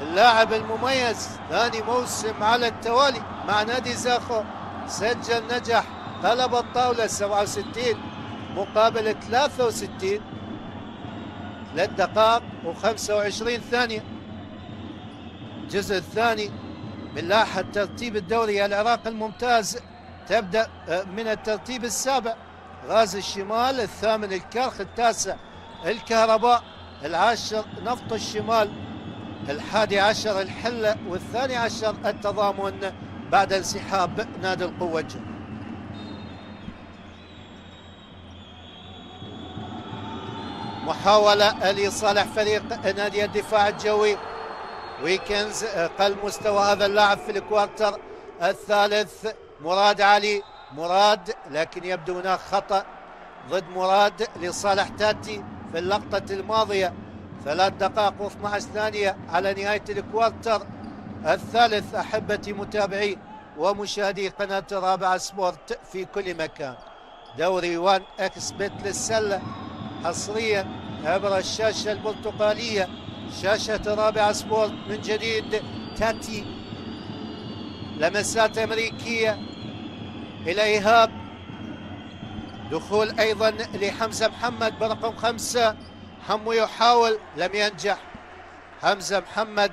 اللاعب المميز ثاني موسم على التوالي مع نادي زاخو. سجل نجح. قلب الطاولة 67 مقابل 63 ثلاث دقائق و25 ثانية. الجزء الثاني من لاحة ترتيب الدوري العراق الممتاز تبدأ آه، من الترتيب السابع غاز الشمال الثامن الكرخ التاسع الكهرباء العاشر نفط الشمال الحادي عشر الحلة والثاني عشر التضامن بعد انسحاب نادي القوة محاولة لصالح فريق نادي الدفاع الجوي ويكنز قل مستوى هذا اللاعب في الكوارتر الثالث. مراد علي مراد لكن يبدو هناك خطأ ضد مراد لصالح تاتي في اللقطة الماضية. ثلاث دقائق و12 ثانية على نهاية ال quarter الثالث. أحبتي متابعي ومشاهدي قناة رابعة سبورت في كل مكان. دوري 1 إكس بت للسلة حصريا عبر الشاشة البرتقالية. شاشة رابعة سبورت من جديد. تاتي لمسات أمريكية. إلى إيهاب. دخول أيضا لحمزة محمد برقم خمسة. حمو يحاول لم ينجح. حمزة محمد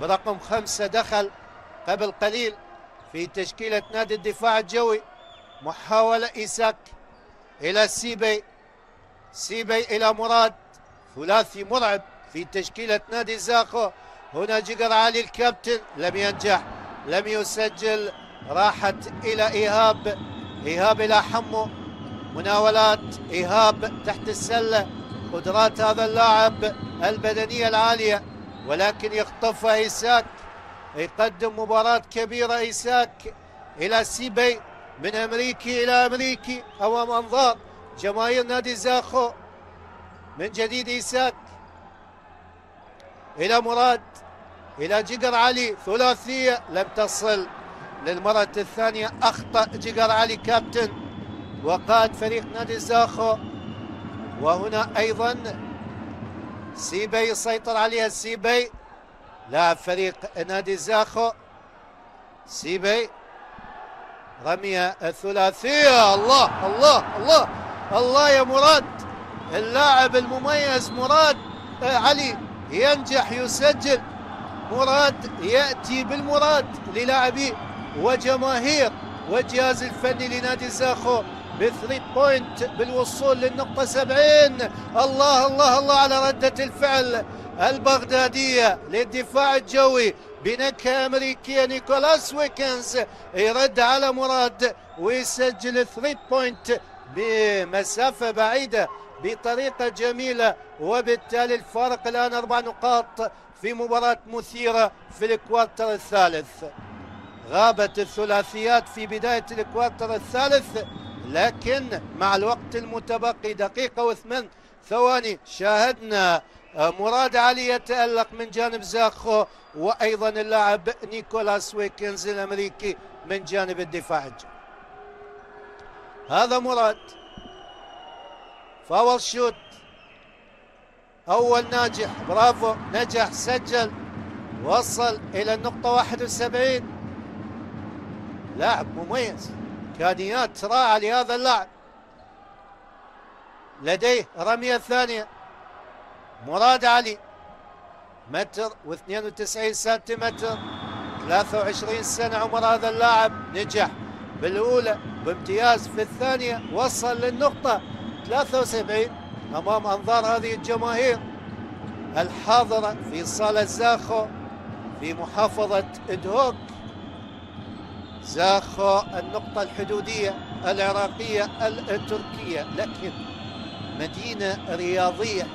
برقم خمسة دخل قبل قليل في تشكيلة نادي الدفاع الجوي. محاولة إيساك إلى سيبي. سيبي إلى مراد. ثلاثي مرعب. في تشكيلة نادي زاخو هنا جقر علي الكابتن لم ينجح لم يسجل راحت إلى إيهاب. إيهاب إلى حمو. مناولات إيهاب تحت السلة. قدرات هذا اللاعب البدنية العالية ولكن يخطفها إيساك. يقدم مباراة كبيرة إيساك إلى سيبي. من أمريكي إلى أمريكي أمام أنظار جماهير نادي زاخو من جديد إيساك إلى مراد إلى جقر علي ثلاثية لم تصل. للمرة الثانية أخطأ جقر علي كابتن وقاد فريق نادي زاخو وهنا أيضا سيبي يسيطر عليها سيبي لاعب فريق نادي زاخو سيبي رمية الثلاثية. الله الله الله الله يا مراد. اللاعب المميز مراد آه، علي. ينجح يسجل. مراد يأتي بالمراد للاعبي وجماهير. والجهاز الفني لنادي زاخو بثري بوينت بالوصول للنقطة 70 الله الله الله على ردة الفعل البغدادية للدفاع الجوي بنكهة أمريكية نيكولاس ويكنز. يرد على مراد ويسجل 3 point بمسافة بعيدة. بطريقة جميلة وبالتالي الفارق الآن أربع نقاط في مباراة مثيرة في ال quarter الثالث. غابت الثلاثيات في بداية ال quarter الثالث لكن مع الوقت المتبقي دقيقة وثمان ثواني شاهدنا مراد علي يتألق من جانب زاخو وأيضا اللاعب نيكولاس ويكنز الأمريكي من جانب الدفاع هذا مراد. foul shot. أول ناجح. برافو. نجح. سجل. وصل إلى النقطة 71 لاعب مميز. إمكانيات رائعة لهذا اللاعب. لديه رمية ثانية. مراد علي. متر و92 سنتيمتر. 23 سنة عمر هذا اللاعب. نجح بالأولى بامتياز في الثانية. وصل للنقطة. 73 أمام أنظار هذه الجماهير الحاضرة في صالة زاخو في محافظة إدهوك. زاخو النقطة الحدودية العراقية التركية لكن مدينة رياضية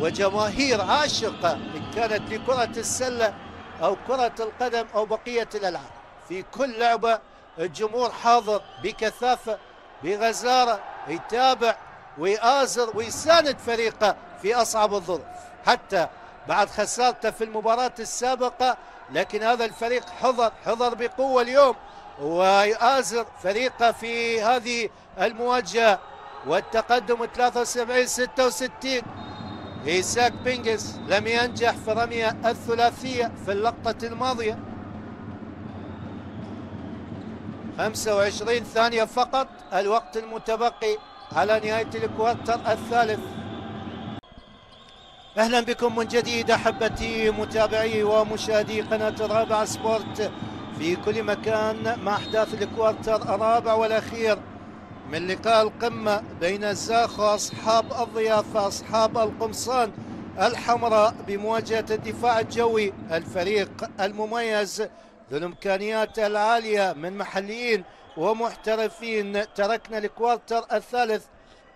وجماهير عاشقة إن كانت لكرة السلة أو كرة القدم أو بقية الألعاب. في كل لعبة الجمهور حاضر بكثافة بغزارة يتابع ويآزر ويساند فريقه في أصعب الظروف. حتى بعد خسارته في المباراة السابقة لكن هذا الفريق حضر حضر بقوة اليوم ويآزر فريقه في هذه المواجهة. والتقدم 73 66 إيساك بينجز لم ينجح في رمية الثلاثية في اللقطة الماضية. 25 ثانية فقط الوقت المتبقي على نهاية ال quarter الثالث. أهلا بكم من جديد أحبتي متابعي ومشاهدي قناة الرابعة سبورت. في كل مكان مع أحداث الكوارتر الرابع والأخير من لقاء القمة بين الزاخ وأصحاب الضيافة أصحاب القمصان الحمراء بمواجهة الدفاع الجوي الفريق المميز ذو الإمكانيات العالية من محليين ومحترفين. تركنا الكوارتر الثالث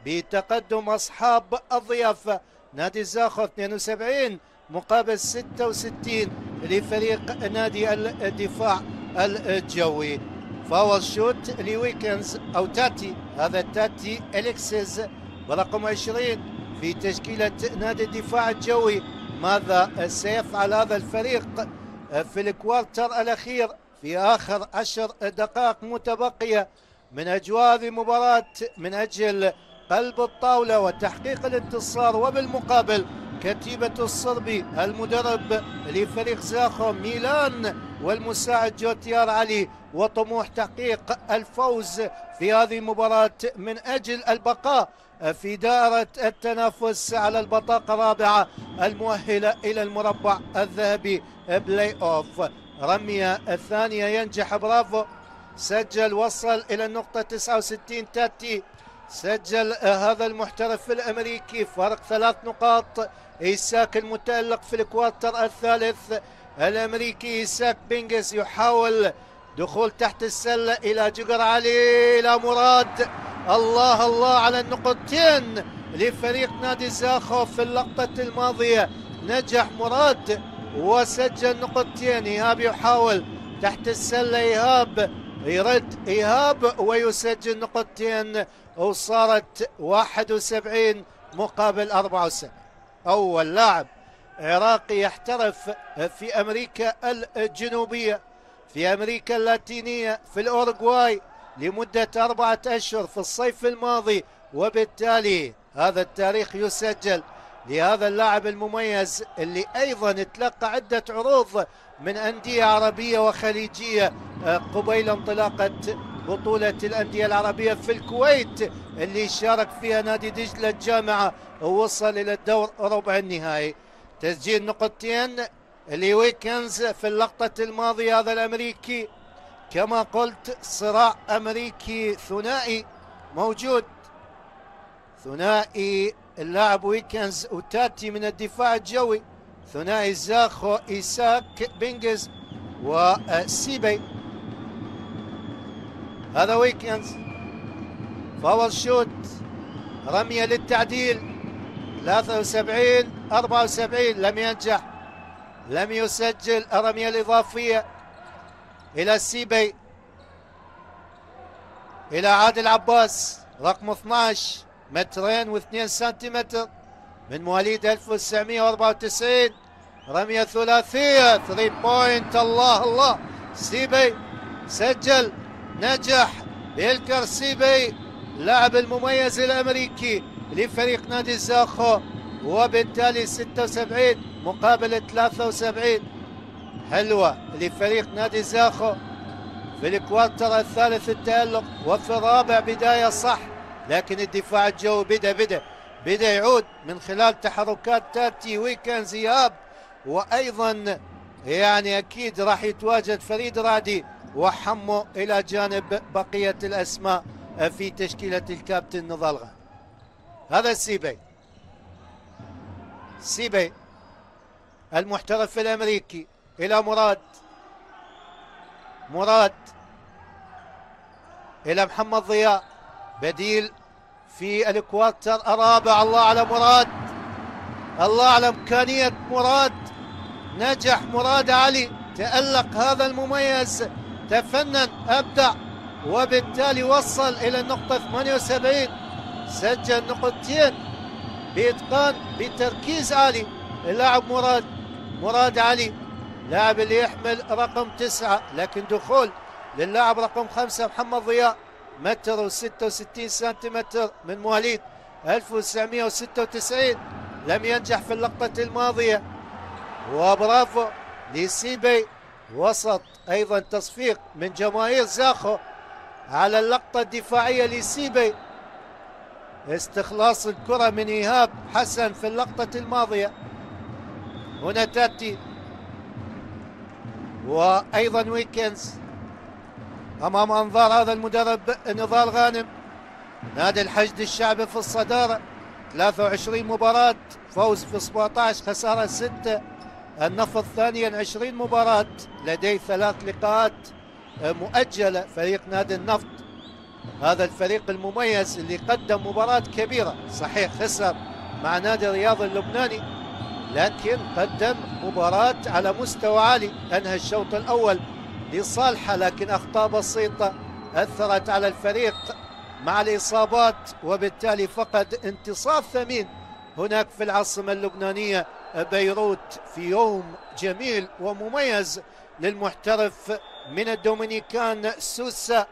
بتقدم أصحاب الضيافة نادي الزاخو 72 مقابل 66 لفريق نادي الدفاع الجوي. foul shot لويكنز أو تاتي هذا تاتي إليكسيز. برقم 20 في تشكيلة نادي الدفاع الجوي. ماذا سيفعل هذا الفريق؟ في ال quarter الأخير في آخر عشر دقائق متبقية من أجواء هذه المباراة من أجل قلب الطاولة وتحقيق الانتصار وبالمقابل كتيبة الصربي المدرب لفريق زاخو ميلان والمساعد جوتيار علي وطموح تحقيق الفوز في هذه المباراة من أجل البقاء في دائرة التنافس على البطاقة الرابعة المؤهلة إلى المربع الذهبي بلاي أوف رمية الثانية ينجح برافو. سجل وصل إلى النقطة 69 تأتي. سجل هذا المحترف الأمريكي فرق ثلاث نقاط. إيساك المتألق في الكوارتر الثالث. الأمريكي إيساك بينجس يحاول دخول تحت السلة إلى جقر علي إلى مراد. الله الله على النقطتين لفريق نادي زاخو في اللقطة الماضية. نجح مراد وسجل نقطتين. إيهاب يحاول تحت السلة إيهاب يرد. إيهاب ويسجل نقطتين. وصارت 71 مقابل 74 أول لاعب عراقي يحترف في أمريكا الجنوبية. في أمريكا اللاتينية في الأورغواي لمدة أربعة أشهر في الصيف الماضي. وبالتالي هذا التاريخ يسجل لهذا اللاعب المميز اللي أيضا تلقى عدة عروض من أندية عربية وخليجية. قبيل انطلاقة بطولة الأندية العربية في الكويت اللي شارك فيها نادي دجلة الجامعة ووصل إلى الدور ربع النهائي. تسجيل نقطتين لويكنز في اللقطة الماضية هذا الأمريكي. كما قلت صراع أمريكي ثنائي موجود. ثنائي اللاعب ويكنز وتاتي من الدفاع الجوي. ثنائي زاخو إيساك بينجز وسيبي. هذا ويكنز. foul shot. رمية للتعديل. 73 74 لم ينجح. لم يسجل الرمية الإضافية إلى السيبي. إلى عادل عباس رقم 12 مترين و2 سنتيمتر. من مواليد 1994 رمية ثلاثية 3 بوينت الله الله. سيبي سجل نجح بيلكر سيبي اللاعب المميز الأمريكي لفريق نادي الزاخو وبالتالي 76 مقابل 73 حلوة لفريق نادي زاخو في الكوارتر الثالث التألق وفي الرابع بداية صح لكن الدفاع الجوي بدا بدا بدا يعود من خلال تحركات تاتي ويكان زياب وأيضا يعني أكيد راح يتواجد فريد رادي وحمو إلى جانب بقية الأسماء في تشكيلة الكابتن نضال غانم هذا السيبي. سيبي المحترف الأمريكي. إلى مراد. مراد. إلى محمد ضياء. بديل في الكوارتر. الرابع الله على مراد. الله على امكانيه مراد. نجح مراد علي. تألق هذا المميز. تفنن. أبدع. وبالتالي وصل إلى النقطة 78 سجل نقطتين. بإتقان بتركيز عالي. اللاعب مراد مراد علي. لاعب اللي يحمل رقم تسعة لكن دخول للاعب رقم خمسة محمد ضياء. متر و66 سنتيمتر من مواليد 1996 لم ينجح في اللقطة الماضية. وبرافو لسيبي. وسط أيضا تصفيق من جماهير زاخو على اللقطة الدفاعية لسيبي. استخلاص الكرة من إيهاب حسن في اللقطة الماضية. هنا تأتي. وأيضا ويكنز أمام أنظار هذا المدرب نضال غانم. نادي الحشد الشعبي في الصدارة. 23 مباراة فوز في 17 خسارة 6 النفط ثانيا 20 مباراة. لديه ثلاث لقاءات مؤجلة. فريق نادي النفط هذا الفريق المميز اللي قدم مباراة كبيرة. صحيح خسر مع نادي الرياض اللبناني لكن قدم مباراة على مستوى عالي. أنهى الشوط الأول لصالحة لكن أخطاء بسيطة أثرت على الفريق مع الإصابات وبالتالي فقد انتصار ثمين هناك في العاصمة اللبنانية بيروت في يوم جميل ومميز للمحترف من الدومينيكان سوسا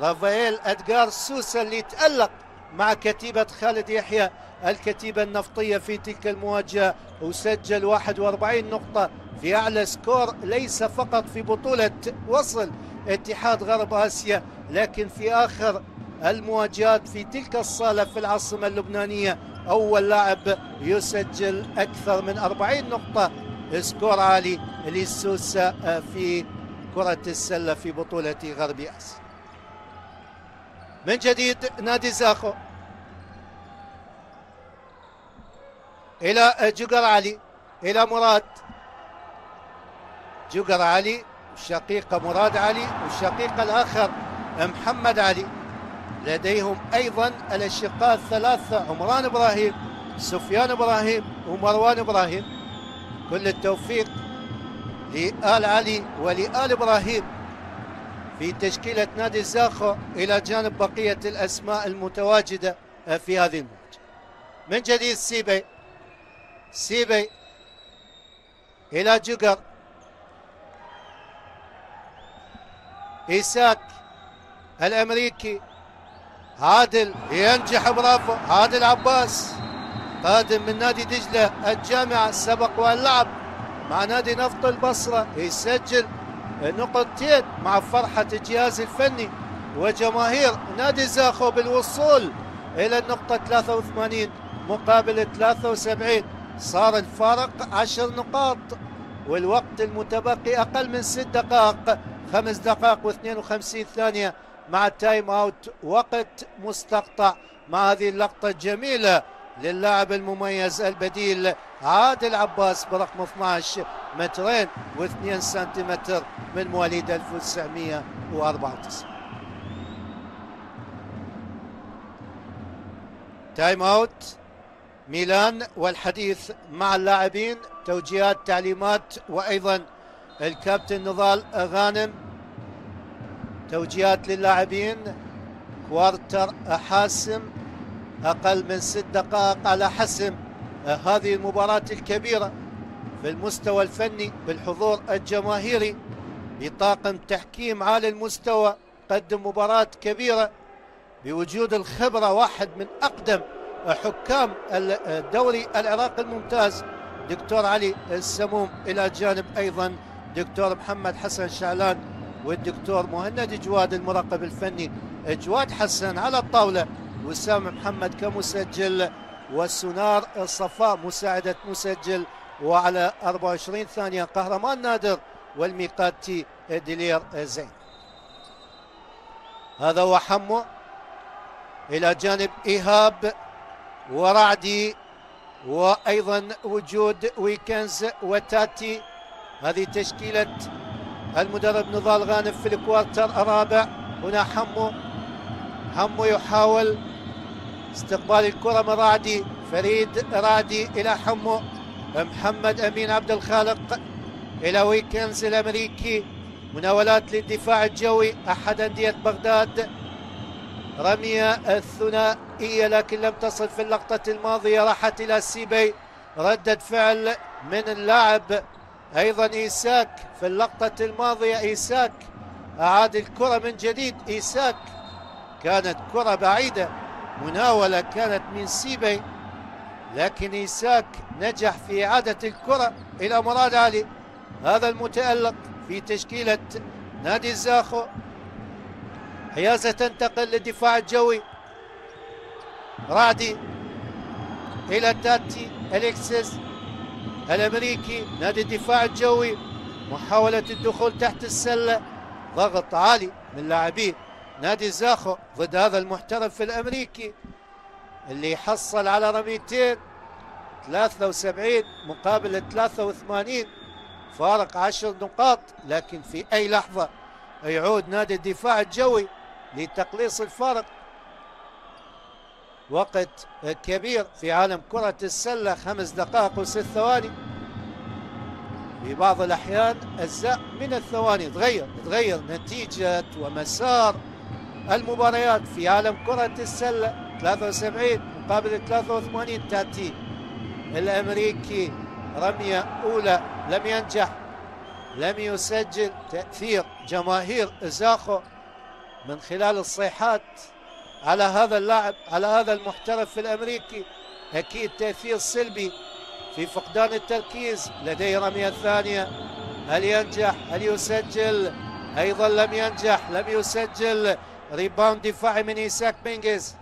رافائيل أدغار سوسا اللي تألق مع كتيبة خالد يحيى الكتيبة النفطية في تلك المواجهة وسجل 41 نقطة في أعلى score ليس فقط في بطولة وصل اتحاد غرب آسيا لكن في آخر المواجهات في تلك الصالة في العاصمة اللبنانية أول لاعب يسجل أكثر من 40 نقطة سكور عالي لسوسا في كرة السلة في بطولة غرب آسيا. من جديد نادي زاخو. إلى جقر علي إلى مراد. جقر علي شقيق مراد علي والشقيق الآخر محمد علي. لديهم أيضا الأشقاء الثلاثة عمران إبراهيم سفيان إبراهيم ومروان إبراهيم. كل التوفيق لآل علي ولآل إبراهيم. في تشكيلة نادي الزاخو إلى جانب بقية الأسماء المتواجدة في هذه المواجهة. من جديد سيبي سيبي إلى جقر إيساك الأمريكي عادل ينجح برافو. عادل عباس قادم من نادي دجلة الجامعة سبق واللعب مع نادي نفط البصرة يسجل نقطتين مع فرحة الجهاز الفني وجماهير نادي زاخو بالوصول إلى النقطة 83 مقابل 73 صار الفارق 10 نقاط والوقت المتبقي أقل من 6 دقائق. خمس دقائق و52 ثانية مع ال time out وقت مستقطع. مع هذه اللقطة الجميلة للاعب المميز البديل عادل عباس برقم 12 مترين و2 سنتيمتر من مواليد 1994 time out ميلان والحديث مع اللاعبين. توجيهات تعليمات وأيضا الكابتن نضال غانم توجيهات للاعبين. كوارتر حاسم. أقل من ست دقائق على حسم هذه المباراة الكبيرة في المستوى الفني بالحضور الجماهيري بطاقم تحكيم عالي المستوى قدم مباراة كبيرة بوجود الخبرة واحد من أقدم حكام الدوري العراقي الممتاز دكتور علي السموم. إلى جانب أيضا دكتور محمد حسن شعلان والدكتور مهند جواد المراقب الفني. جواد حسن على الطاولة. وسام محمد كمسجل والسونار صفاء مساعدة مسجل وعلى 24 ثانية قهرمان نادر والميقاتي ديلير زين. هذا هو حمو. إلى جانب إيهاب ورعدي وأيضا وجود ويكنز وتاتي. هذه تشكيلة المدرب نضال غانم في الكوارتر الرابع. هنا حمو. حمو يحاول استقبال الكرة من رعدي فريد رعدي إلى حمو. محمد أمين عبد الخالق إلى ويكنز الأمريكي. مناولات للدفاع الجوي أحد أندية بغداد. رمية الثنائية لكن لم تصل في اللقطة الماضية راحت إلى سيبي. ردة فعل من اللاعب. أيضا إيساك في اللقطة الماضية إيساك أعاد الكرة من جديد إيساك. كانت كرة بعيدة مناولة كانت من سيبي لكن إيساك نجح في إعادة الكرة إلى مراد علي. هذا المتألق في تشكيلة نادي الزاخو. حيازة تنتقل للدفاع الجوي. رعدي إلى تاتي أليكسيس الأمريكي نادي الدفاع الجوي. محاولة الدخول تحت السلة ضغط عالي من لاعبين نادي زاخو ضد هذا المحترف الأمريكي اللي حصل على رميتين 73 مقابل 83 فارق 10 نقاط لكن في أي لحظة يعود نادي الدفاع الجوي لتقليص الفارق. وقت كبير في عالم كرة السلة خمس دقائق وست ثواني. في بعض الأحيان أجزاء من الثواني تغير تغير نتيجة ومسار. المباريات في عالم كرة السلة 73 مقابل 83 تأتي. الأمريكي رمية أولى لم ينجح. لم يسجل تأثير جماهير زاخو من خلال الصيحات على هذا اللاعب على هذا المحترف الأمريكي. أكيد تأثير سلبي في فقدان التركيز لديه رمية ثانية. هل ينجح؟ هل يسجل؟ أيضا لم ينجح. لم يسجل rebound دفاعي من إيساك بينجز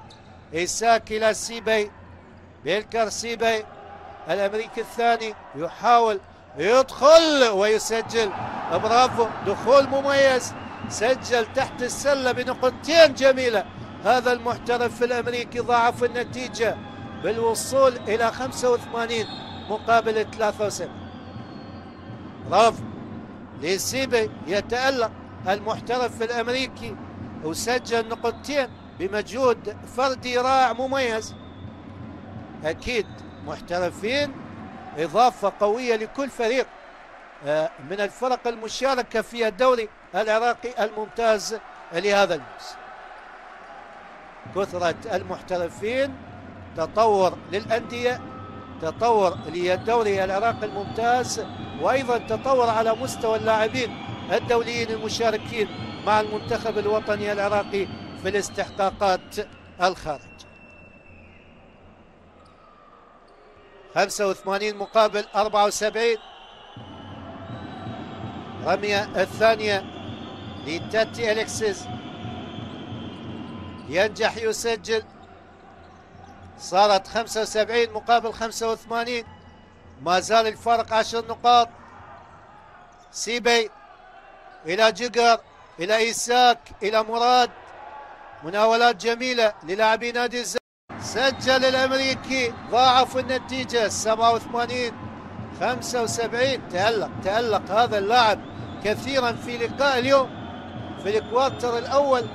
إيساك إلى سيبي. بيلجر سيبي الأمريكي الثاني يحاول يدخل ويسجل. برافو دخول مميز. سجل تحت السلة بنقطتين جميلة. هذا المحترف الأمريكي ضاعف النتيجة بالوصول إلى 85 مقابل 73 برافو. لسيبي يتألق المحترف الأمريكي. وسجل نقطتين بمجهود فردي رائع مميز. أكيد محترفين إضافة قوية لكل فريق آه، من الفرق المشاركة في الدوري العراقي الممتاز لهذا الموسم. كثرة المحترفين تطور للأندية تطور للدوري العراقي الممتاز وأيضا تطور على مستوى اللاعبين الدوليين المشاركين. مع المنتخب الوطني العراقي في الاستحقاقات الخارج. 85 مقابل 74 رمية الثانية لتاتي أليكسيس ينجح يسجل. صارت 75 مقابل 85 ما زال الفرق 10 نقاط. سيبي إلى جقر إلى إيساك إلى مراد. مناولات جميلة للاعبي نادي الزمالك سجل الأمريكي ضاعف النتيجة 87 75 تألق تألق هذا اللاعب كثيرا في لقاء اليوم في ال quarter الأول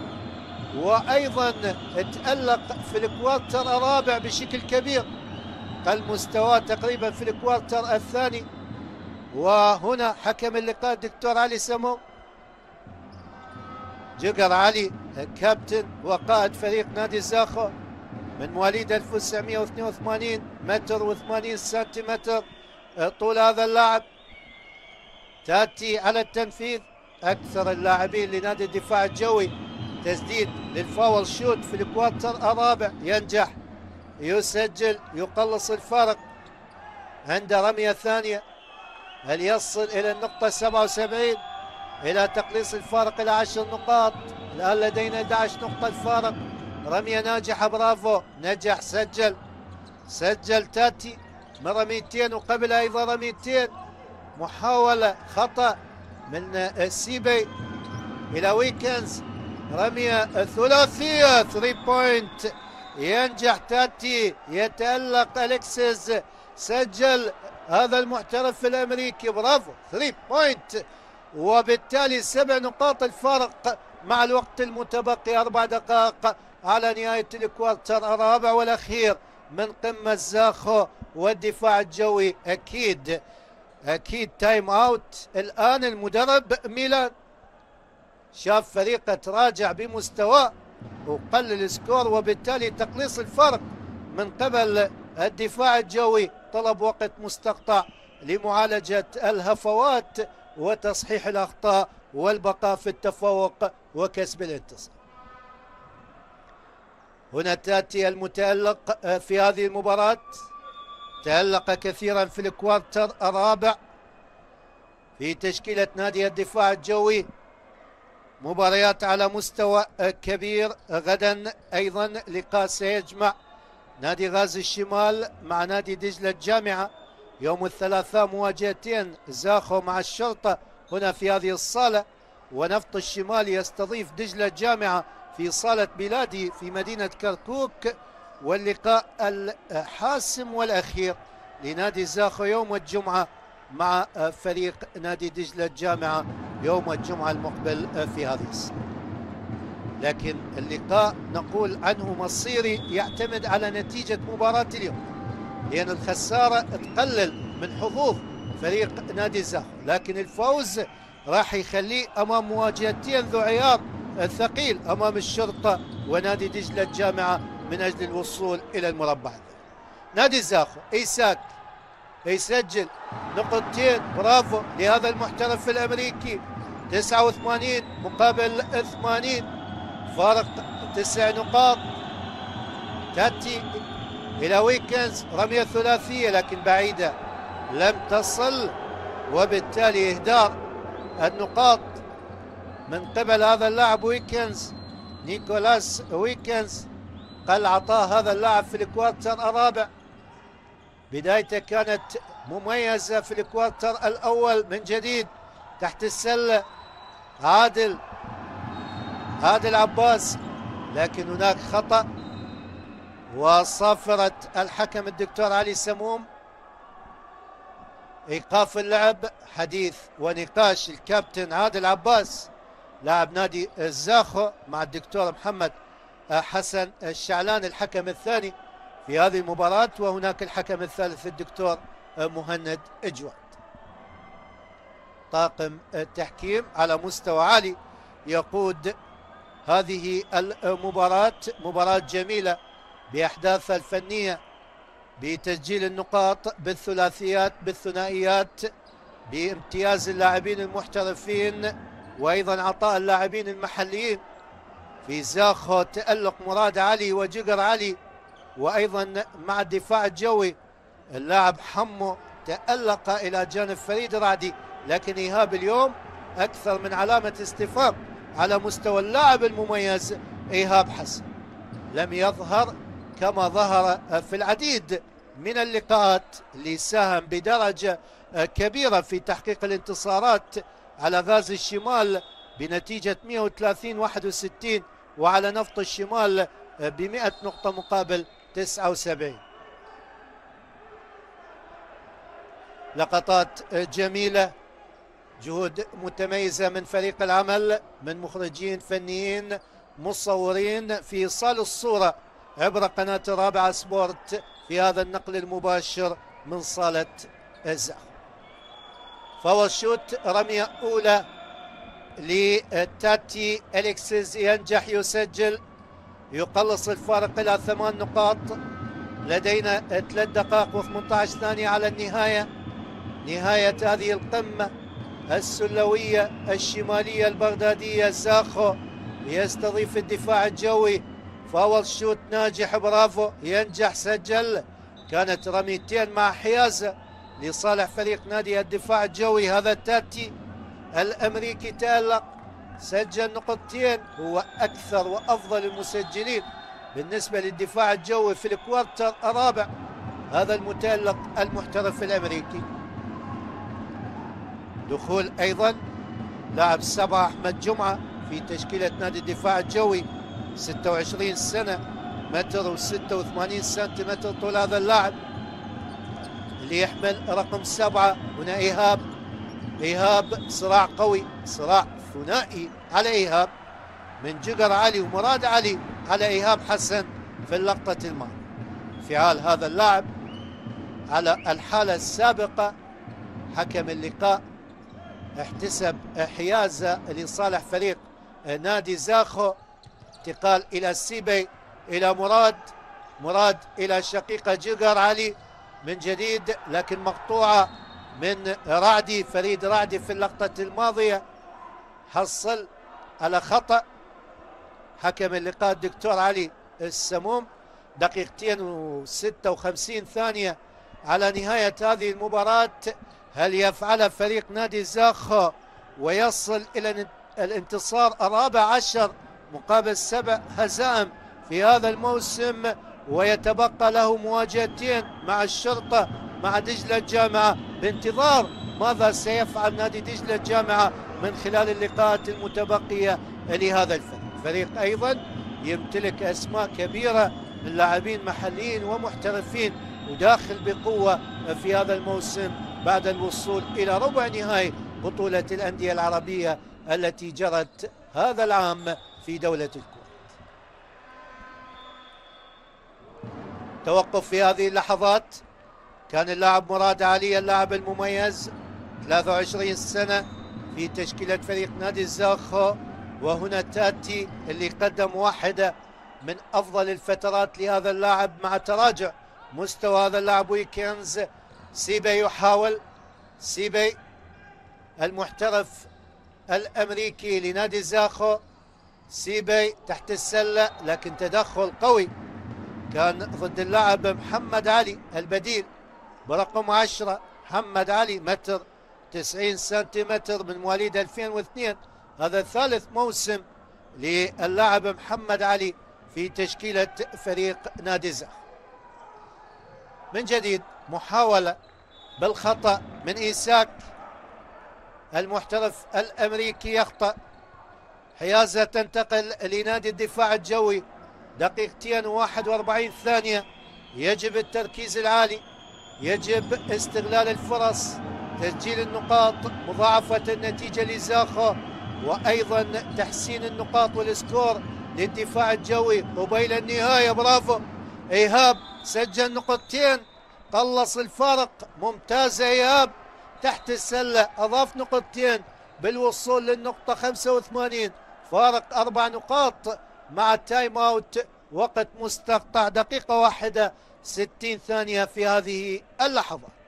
وأيضا تألق في ال quarter الرابع بشكل كبير. قل مستواه تقريبا في ال quarter الثاني. وهنا حكم اللقاء الدكتور علي سمو. جقر علي كابتن وقائد فريق نادي الزاخو من مواليد 1982 متر و80 سنتيمتر طول هذا اللاعب تأتي على التنفيذ أكثر اللاعبين لنادي الدفاع الجوي. تسديد للفاول شوت في الكوارتر الرابع. ينجح. يسجل يقلص الفارق عند رمية ثانية. هل يصل إلى النقطة 77 إلى تقليص الفارق إلى 10 نقاط. الآن لدينا 11 نقطة الفارق. رمية ناجحة برافو. نجح سجل. سجل تاتي من رميتين وقبل أيضا رميتين. محاولة خطأ من سيبي إلى ويكنز. رمية ثلاثية 3 point ينجح تاتي يتألق أليكسيس. سجل هذا المحترف الأمريكي برافو. 3 point وبالتالي سبع نقاط الفارق مع الوقت المتبقي أربع دقائق على نهاية ال quarter الرابع والأخير من قمة زاخو والدفاع الجوي. أكيد أكيد time out الآن المدرب ميلان شاف فريقه تراجع بمستواه وقلل ال score وبالتالي تقليص الفرق من قبل الدفاع الجوي طلب وقت مستقطع لمعالجة الهفوات وتصحيح الأخطاء والبقاء في التفوق وكسب الانتصار. هنا تأتي المتألق في هذه المباراة. تألق كثيرا في الكوارتر الرابع في تشكيلة نادي الدفاع الجوي. مباريات على مستوى كبير. غدا أيضا لقاء سيجمع نادي غازي الشمال مع نادي دجلة الجامعة. يوم الثلاثاء مواجهتين زاخو مع الشرطة هنا في هذه الصالة ونفط الشمال يستضيف دجلة الجامعة في صالة بلادي في مدينة كركوك واللقاء الحاسم والأخير لنادي زاخو يوم الجمعة مع فريق نادي دجلة الجامعة يوم الجمعة المقبل في هذه السنة لكن اللقاء نقول عنه مصيري يعتمد على نتيجة مباراة اليوم. لأن الخسارة تقلل من حظوظ فريق نادي زاخو لكن الفوز راح يخليه أمام مواجهتين ذو عيار ثقيل أمام الشرطة ونادي دجلة الجامعة من أجل الوصول إلى المربع. نادي زاخو إيساك يسجل نقطتين برافو لهذا المحترف الأمريكي. 89 مقابل 80 فارق تسع نقاط. تاتي إلى ويكنز رمية ثلاثية لكن بعيدة. لم تصل وبالتالي إهدار النقاط من قبل هذا اللاعب ويكنز نيكولاس ويكنز قل عطاه هذا اللاعب في ال quarter الرابع. بدايته كانت مميزة في ال quarter الأول من جديد تحت السلة. عادل عادل عباس لكن هناك خطأ. وصافرة الحكم الدكتور علي سموم إيقاف اللعب حديث ونقاش الكابتن عادل عباس لاعب نادي الزاخو مع الدكتور محمد حسن الشعلان الحكم الثاني في هذه المباراة وهناك الحكم الثالث الدكتور مهند إجواد. طاقم التحكيم على مستوى عالي يقود هذه المباراة مباراة جميلة بأحداثها الفنية بتسجيل النقاط بالثلاثيات بالثنائيات بامتياز اللاعبين المحترفين وأيضا عطاء اللاعبين المحليين. في زاخو تألق مراد علي وجقر علي وأيضا مع الدفاع الجوي اللاعب حمو تألق إلى جانب فريد رعدي. لكن إيهاب اليوم أكثر من علامة استفهام على مستوى اللاعب المميز إيهاب حسن. لم يظهر كما ظهر في العديد من اللقاءات اللي ساهم بدرجة كبيرة في تحقيق الانتصارات على غازي الشمال بنتيجة 130 61 وعلى نفط الشمال ب 100 نقطة مقابل 79 لقطات جميلة جهود متميزة من فريق العمل من مخرجين فنيين مصورين في إيصال الصورة عبر قناة رابعة سبورت في هذا النقل المباشر من صالة الزخ فاول شوت رمية أولى لتاتي أليكسيز ينجح يسجل. يقلص الفارق إلى ثمان نقاط. لدينا ثلاث دقائق و18 ثانية على النهاية. نهاية هذه القمة السلوية الشمالية البغدادية. ساخو يستضيف الدفاع الجوي فاول شوت ناجح برافو ينجح سجل. كانت رميتين مع حيازة لصالح فريق نادي الدفاع الجوي هذا التاتي. الأمريكي تألق سجل نقطتين هو أكثر وأفضل المسجلين بالنسبة للدفاع الجوي في الكوارتر الرابع. هذا المتألق المحترف الأمريكي. دخول أيضا لاعب سبعة أحمد جمعة في تشكيلة نادي الدفاع الجوي. 26 سنة متر و86 سنتيمتر طول هذا اللاعب. اللي يحمل رقم سبعة هنا إيهاب. إيهاب صراع قوي صراع ثنائي على إيهاب. من جقر علي ومراد علي على إيهاب حسن في اللقطة الماضية. فعال هذا اللاعب على الحالة السابقة حكم اللقاء احتسب حيازة لصالح فريق نادي زاخو. انتقال إلى السيبي إلى مراد مراد إلى شقيقة جقر علي من جديد لكن مقطوعة من رعدي فريد رعدي في اللقطة الماضية. حصل على خطأ. حكم اللقاء الدكتور علي السموم. دقيقتين وستة وخمسين ثانية على نهاية هذه المباراة. هل يفعل فريق نادي زاخو ويصل إلى الانتصار الرابع عشر؟ مقابل سبع هزائم في هذا الموسم ويتبقى له مواجهتين مع الشرطة مع دجلة الجامعة. بانتظار ماذا سيفعل نادي دجلة الجامعة من خلال اللقاءات المتبقية لهذا الفريق. فريق أيضا يمتلك أسماء كبيرة من لاعبين محليين ومحترفين وداخل بقوة في هذا الموسم بعد الوصول إلى ربع نهائي بطولة الأندية العربية التي جرت هذا العام في دولة الكويت توقف في هذه اللحظات. كان اللاعب مراد علي اللاعب المميز 23 سنة في تشكيلة فريق نادي الزاخو. وهنا تأتي اللي قدم واحدة من أفضل الفترات لهذا اللاعب مع تراجع مستوى هذا اللاعب ويكنز سيبي يحاول. سيبي المحترف الأمريكي لنادي زاخو سيبي تحت السلة لكن تدخل قوي. كان ضد اللاعب محمد علي البديل برقم عشرة. محمد علي متر 90 سنتيمتر من مواليد 2002 هذا ثالث موسم للاعب محمد علي في تشكيلة فريق نادي زاخ من جديد محاولة بالخطأ من إيساك. المحترف الأمريكي يخطأ. حيازة تنتقل لنادي الدفاع الجوي. دقيقتين و41 ثانية. يجب التركيز العالي. يجب استغلال الفرص. تسجيل النقاط. مضاعفة النتيجة لزاخو. وأيضا تحسين النقاط وال score للدفاع الجوي. قبيل النهاية. برافو. إيهاب سجل نقطتين. قلص الفارق. ممتاز إيهاب. تحت السلة. أضاف نقطتين. بالوصول للنقطة 85 فارق أربع نقاط مع ال time out وقت مستقطع دقيقة واحدة 60 ثانية في هذه اللحظات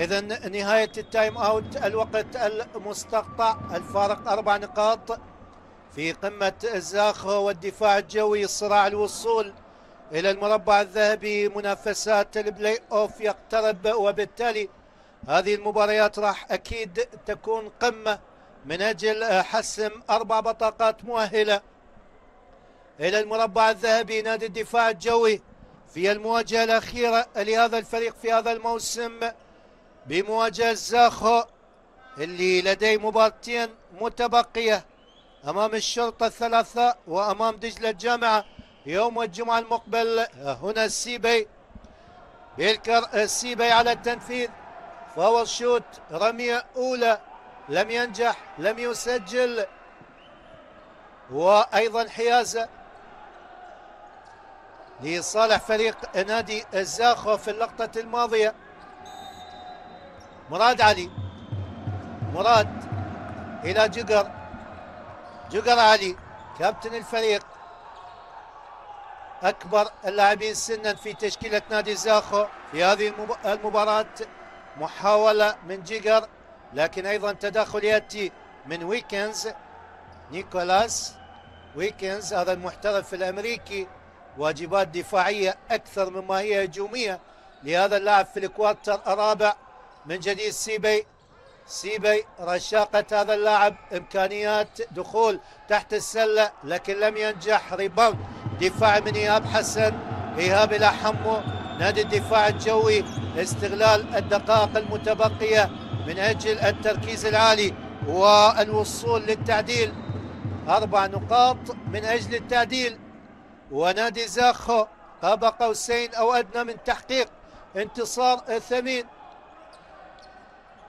إذا نهاية ال time out الوقت المستقطع. الفارق أربع نقاط في قمة الزاخو والدفاع الجوي صراع الوصول إلى المربع الذهبي. منافسات ال play off يقترب وبالتالي هذه المباريات راح أكيد تكون قمة من أجل حسم أربع بطاقات مؤهلة إلى المربع الذهبي. نادي الدفاع الجوي في المواجهة الأخيرة لهذا الفريق في هذا الموسم. بمواجهة زاخو اللي لديه مباراتين متبقية أمام الشرطة الثلاثة وأمام دجلة الجامعة يوم الجمعة المقبل. هنا السيبي بيلكر السيبي على التنفيذ. فاول شوت رمية أولى لم ينجح لم يسجل. وأيضا حيازة لصالح فريق نادي الزاخو في اللقطة الماضية. مراد علي. مراد إلى جقر. جقر علي كابتن الفريق. أكبر اللاعبين سنا في تشكيلة نادي زاخو في هذه المباراة. محاولة من جيجر لكن أيضا تدخل يأتي من ويكنز. نيكولاس ويكنز هذا المحترف الأمريكي. واجبات دفاعية أكثر مما هي هجومية لهذا اللاعب في ال quarter الرابع. من جديد سيبي سيبي رشاقة هذا اللاعب إمكانيات دخول تحت السلة لكن لم ينجح. rebound دفاع من إيهاب حسن. إيهاب إلى حمو. نادي الدفاع الجوي. استغلال الدقائق المتبقية من أجل التركيز العالي والوصول للتعديل. أربع نقاط من أجل التعديل. ونادي زاخو قاب قوسين أو أدنى من تحقيق انتصار ثمين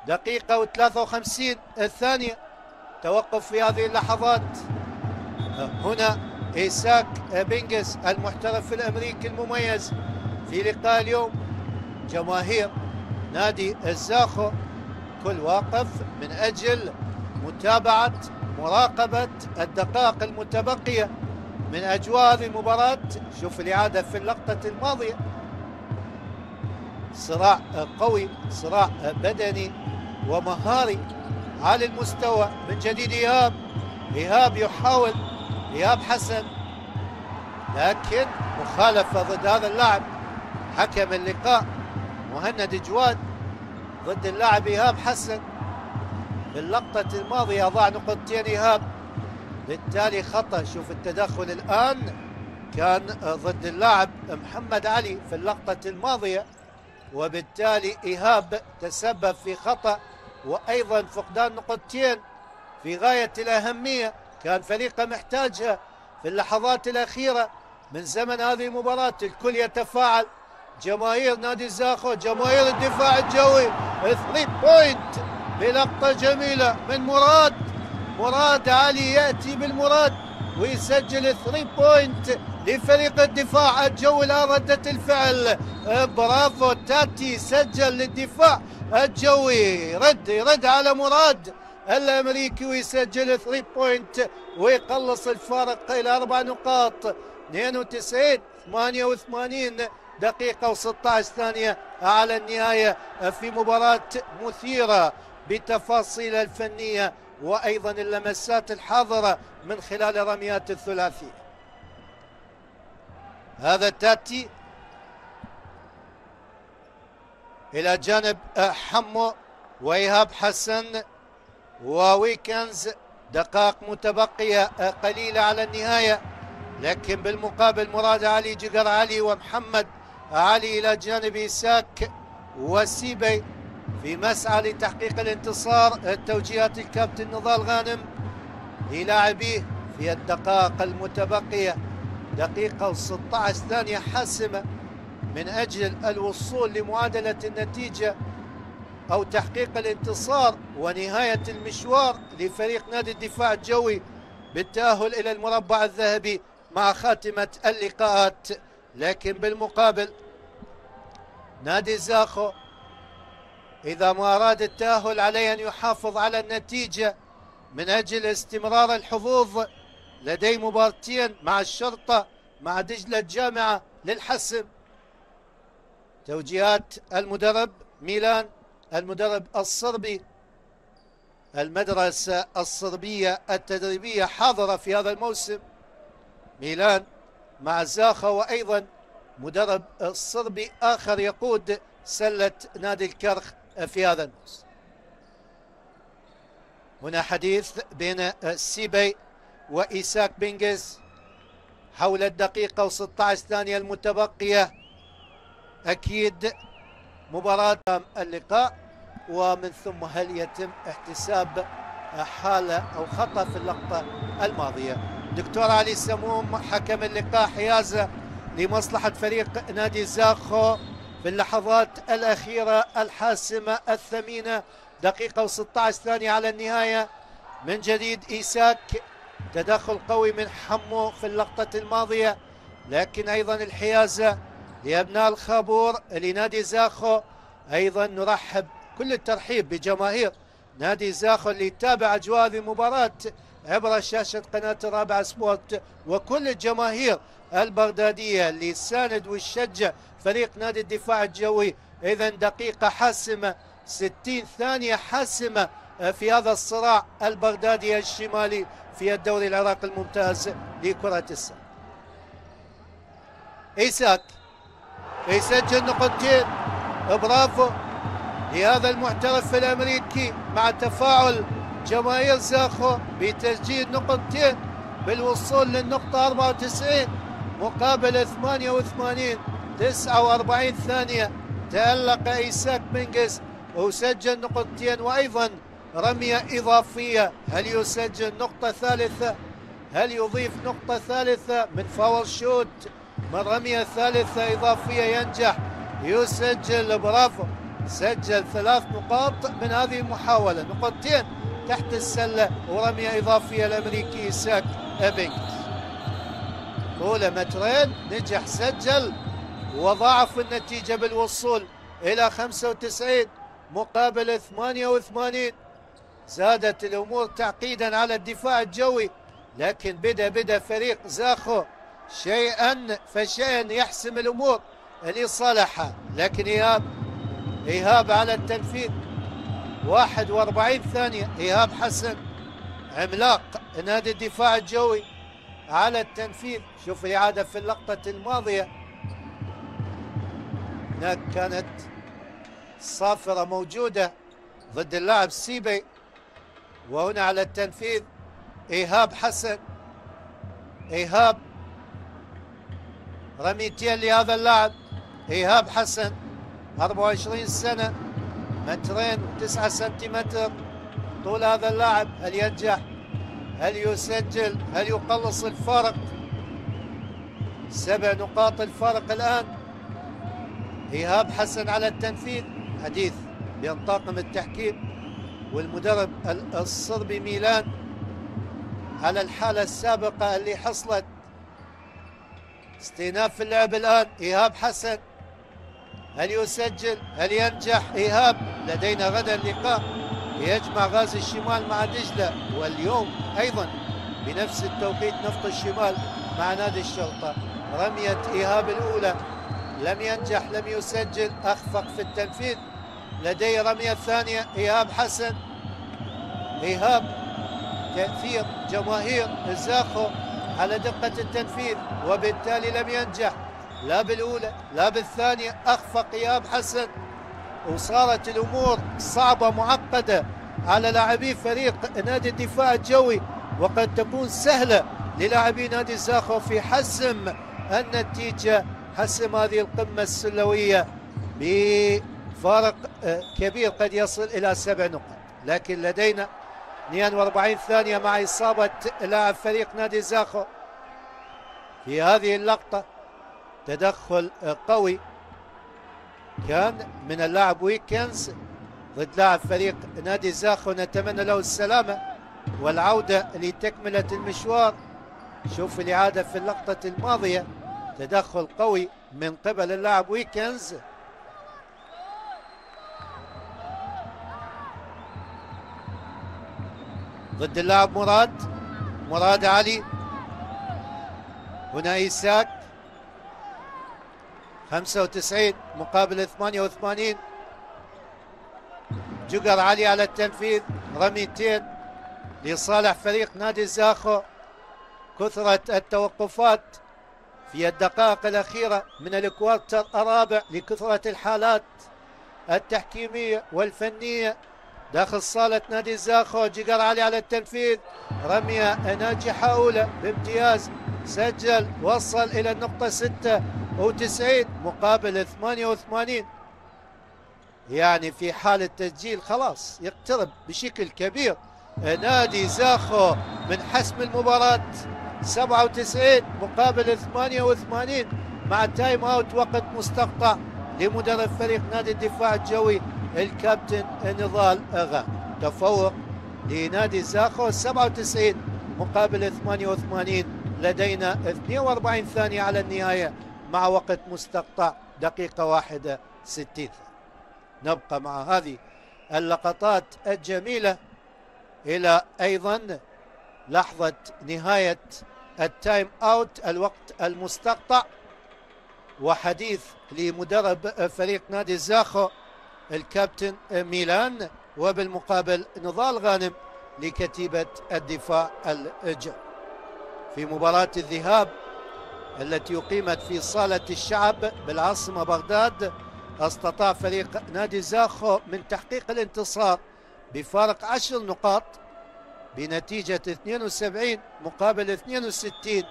دقيقة و53 الثانية توقف في هذه اللحظات. هنا إيساك بينجس المحترف الأمريكي المميز. في لقاء اليوم جماهير نادي الزاخو. كل واقف من أجل متابعة مراقبة الدقائق المتبقية. من أجواء هذه المباراة شوف الإعادة في اللقطة الماضية. صراع قوي صراع بدني ومهاري عالي المستوى. من جديد إيهاب إيهاب يحاول إيهاب حسن. لكن مخالفة ضد هذا اللاعب حكم اللقاء مهند جواد ضد اللاعب إيهاب حسن. باللقطة الماضية ضاع نقطتين إيهاب بالتالي خطأ. شوف التدخل الآن كان ضد اللاعب محمد علي في اللقطة الماضية. وبالتالي إيهاب تسبب في خطأ وأيضا فقدان نقطتين في غاية الأهمية كان فريقه محتاجها في اللحظات الأخيرة من زمن هذه المباراة الكل يتفاعل. جماهير نادي الزاخو جماهير الدفاع الجوي 3 point بلقطة جميلة من مراد. مراد علي يأتي بالمراد. ويسجل 3 point لفريق الدفاع. الجوي ردة الفعل. برافو. تاتي سجل للدفاع. الجوي رد يرد على مراد. الأمريكي ويسجل 3 بوينت ويقلص الفارق إلى أربع نقاط. 92 88 دقيقة و16 ثانية على النهاية في مباراة مثيرة بتفاصيل الفنية. وأيضا اللمسات الحاضرة من خلال رميات الثلاثية هذا تاتي إلى جانب حمو وإيهاب حسن وويكنز دقائق متبقية قليلة على النهاية لكن بالمقابل مراد علي جقر علي ومحمد علي إلى جانب إيساك وسيبي. في مسعى لتحقيق الانتصار توجيهات الكابتن نضال غانم للاعبيه في الدقائق المتبقية. دقيقة و16 ثانية حاسمة من أجل الوصول لمعادلة النتيجة أو تحقيق الانتصار ونهاية المشوار لفريق نادي الدفاع الجوي بالتأهل إلى المربع الذهبي مع خاتمة اللقاءات. لكن بالمقابل نادي زاخو إذا ما أراد التأهل عليه أن يحافظ على النتيجة من أجل استمرار الحظوظ لديه مباراتين مع الشرطة مع دجلة الجامعة للحسم. توجيهات المدرب ميلان المدرب الصربي المدرسة الصربية التدريبية حاضرة في هذا الموسم. ميلان مع زاخا وأيضا مدرب صربي آخر يقود سلة نادي الكرخ في هذا الموسم هنا حديث بين سيبي وإيساك بنجز حول الدقيقة و16 ثانية المتبقية. أكيد مباراة اللقاء ومن ثم هل يتم احتساب حالة أو خطأ في اللقطة الماضية. دكتور علي سموم حكم اللقاء حيازة لمصلحة فريق نادي زاخو. في اللحظات الأخيرة الحاسمة الثمينة دقيقة و16 ثانية على النهاية. من جديد إيساك تدخل قوي من حمو في اللقطة الماضية. لكن أيضا الحيازة لأبناء الخابور لنادي زاخو. أيضا نرحب كل الترحيب بجماهير. نادي زاخو اللي يتابع أجواء هذه المباراة عبر شاشة قناة الرابعة سبورت. وكل الجماهير البغدادية اللي ساند ويشجع فريق نادي الدفاع الجوي. إذا دقيقة حاسمة 60 ثانية حاسمة في هذا الصراع البغدادي الشمالي في الدوري العراقي الممتاز لكرة السلة إيساك يسجل نقطتين برافو لهذا المحترف الأمريكي. مع تفاعل جماهير زاخو بتسجيل نقطتين بالوصول للنقطة 94 مقابل 88 49 ثانية. تألق إيساك منجز وسجل نقطتين. وأيضا رمية إضافية. هل يسجل نقطة ثالثة؟ هل يضيف نقطة ثالثة من فاول شوت؟ من رمية ثالثة إضافية ينجح. يسجل برافو. سجل ثلاث نقاط من هذه المحاولة. نقطتين تحت السلة. ورمية إضافية الأمريكي ساك أبينكس طول مترين نجح سجل وضاعف النتيجة بالوصول إلى 95 مقابل 88 زادت الأمور تعقيدا على الدفاع الجوي لكن بدا بدا فريق زاخو شيئا فشيئا يحسم الأمور لصالحها لكن إيهاب إيهاب على التنفيذ. 41 ثانية إيهاب حسن. عملاق نادي الدفاع الجوي. على التنفيذ. شوف الإعادة في اللقطة الماضية. هناك كانت صافرة موجودة ضد اللاعب سيبي. وهنا على التنفيذ إيهاب حسن. إيهاب. رميتين لهذا اللاعب. إيهاب حسن. 24 سنة. مترين وتسعة سنتيمتر. طول هذا اللاعب هل ينجح؟ هل يسجل؟ هل يقلص الفارق سبع نقاط الفارق الآن. إيهاب حسن على التنفيذ. حديث بين طاقم التحكيم والمدرب الصربي ميلان على الحالة السابقة اللي حصلت. استئناف اللعب الآن. إيهاب حسن. هل يسجل؟ هل ينجح؟ إيهاب. لدينا غدا اللقاء. يجمع غازي الشمال مع دجلة واليوم أيضا بنفس التوقيت نفط الشمال مع نادي الشرطة. رمية إيهاب الأولى لم ينجح لم يسجل أخفق في التنفيذ. لديه رمية ثانية إيهاب حسن. إيهاب تأثير جماهير الزاخو على دقة التنفيذ وبالتالي لم ينجح. لا بالأولى لا بالثانية أخفق إيهاب حسن. وصارت الأمور صعبة معقدة على لاعبي فريق نادي الدفاع الجوي وقد تكون سهلة للاعبي نادي الزاخو في حسم النتيجة حسم هذه القمة السلوية بفارق آه، كبير قد يصل إلى سبع نقاط. لكن لدينا 42 ثانية مع إصابة لاعب فريق نادي زاخو في هذه اللقطة. تدخل قوي كان من اللاعب ويكنز ضد لاعب فريق نادي زاخو. نتمنى له السلامة والعودة لتكملة المشوار. شوف الإعادة في اللقطة الماضية. تدخل قوي من قبل اللاعب ويكنز ضد اللاعب مراد. مراد علي. هنا إيساك. 95 مقابل 88 جقر علي على التنفيذ رميتين لصالح فريق نادي زاخو كثرة التوقفات في الدقائق الأخيرة من الكوارتر الرابع لكثرة الحالات التحكيمية والفنية. داخل صالة نادي زاخو جقر علي على التنفيذ. رمية ناجحة أولى بامتياز سجل وصل إلى النقطة 96 مقابل 88 يعني في حالة تسجيل خلاص يقترب بشكل كبير. نادي زاخو من حسم المباراة 97 مقابل 88 مع تايم أوت وقت مستقطع لمدرب فريق نادي الدفاع الجوي الكابتن نضال اغا. تفوق لنادي زاخو 97 مقابل 88 لدينا 42 ثانية على النهاية مع وقت مستقطع دقيقة واحدة 60 نبقى مع هذه اللقطات الجميلة إلى أيضا لحظة نهاية التايم أوت الوقت المستقطع وحديث لمدرب فريق نادي زاخو الكابتن ميلان وبالمقابل نضال غانم لكتيبة الدفاع الجو. في مباراة الذهاب التي أقيمت في صالة الشعب بالعاصمة بغداد استطاع فريق نادي زاخو من تحقيق الانتصار بفارق عشر نقاط بنتيجة 72 مقابل 62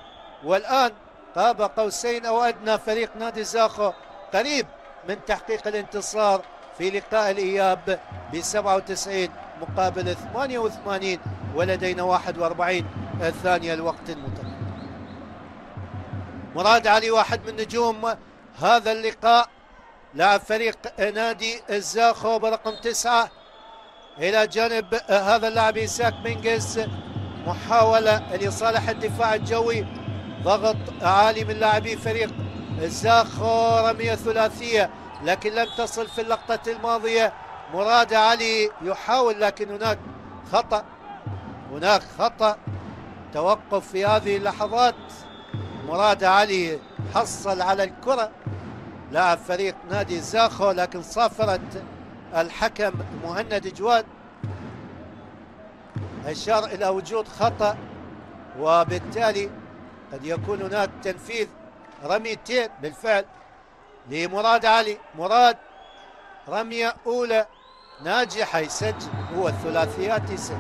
والآن قاب قوسين أو أدنى فريق نادي زاخو قريب من تحقيق الانتصار في لقاء الإياب ب 97 مقابل 88 ولدينا 41 الثانية الوقت المتبقي مراد علي واحد من نجوم هذا اللقاء لاعب فريق نادي الزاخو برقم تسعة. إلى جانب هذا اللاعب إيساك مينجز محاولة لصالح الدفاع الجوي. ضغط عالي من لاعبي فريق الزاخو رمية ثلاثية. لكن لم تصل في اللقطة الماضية. مراد علي يحاول لكن هناك خطأ. هناك خطأ. توقف في هذه اللحظات. مراد علي حصل على الكرة. لاعب فريق نادي زاخو لكن صافرت الحكم مهند جواد. أشار إلى وجود خطأ وبالتالي قد يكون هناك تنفيذ رميتين بالفعل. لمراد علي مراد رمية أولى ناجحة يسجل هو الثلاثيات يسجل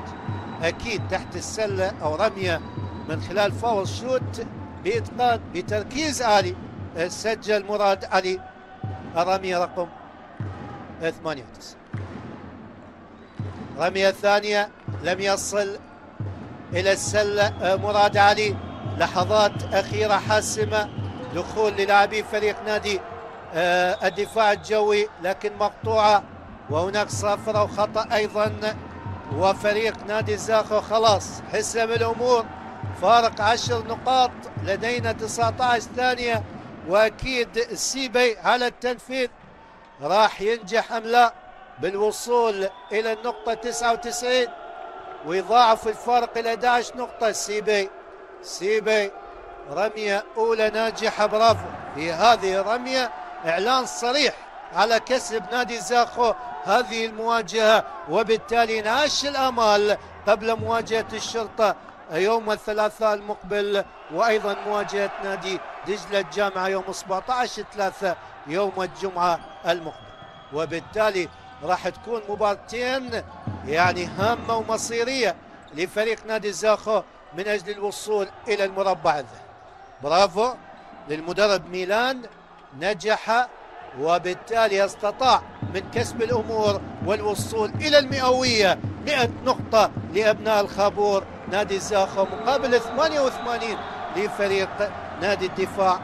أكيد تحت السلة أو رمية من خلال فاول شوت بإتقان بتركيز عالي سجل مراد علي. الرمية رقم 98 رمية ثانية لم يصل إلى السلة مراد علي. لحظات أخيرة حاسمة دخول للاعبي فريق نادي الدفاع الجوي لكن مقطوعة. وهناك صافرة وخطأ أيضا. وفريق نادي زاخو خلاص حسم الأمور. فارق عشر نقاط لدينا 19 ثانية. وأكيد السيبي على التنفيذ. راح ينجح أم لا؟ بالوصول إلى النقطة 99 ويضاعف الفارق إلى 11 نقطة. سيبي سيبي. رمية أولى ناجحة برافو. في هذه الرمية إعلان صريح على كسب نادي زاخو هذه المواجهة وبالتالي نعش الأمال قبل مواجهة الشرطة يوم الثلاثاء المقبل وأيضا مواجهة نادي دجلة الجامعة يوم 17 3 يوم الجمعة المقبل. وبالتالي راح تكون مباراتين يعني هامة ومصيرية لفريق نادي الزاخو من أجل الوصول إلى المربع الذهبي. برافو للمدرب ميلان نجح وبالتالي استطاع من كسب الأمور والوصول إلى المئوية. 100 نقطة لأبناء الخابور نادي الزاخو مقابل 88 لفريق نادي الدفاع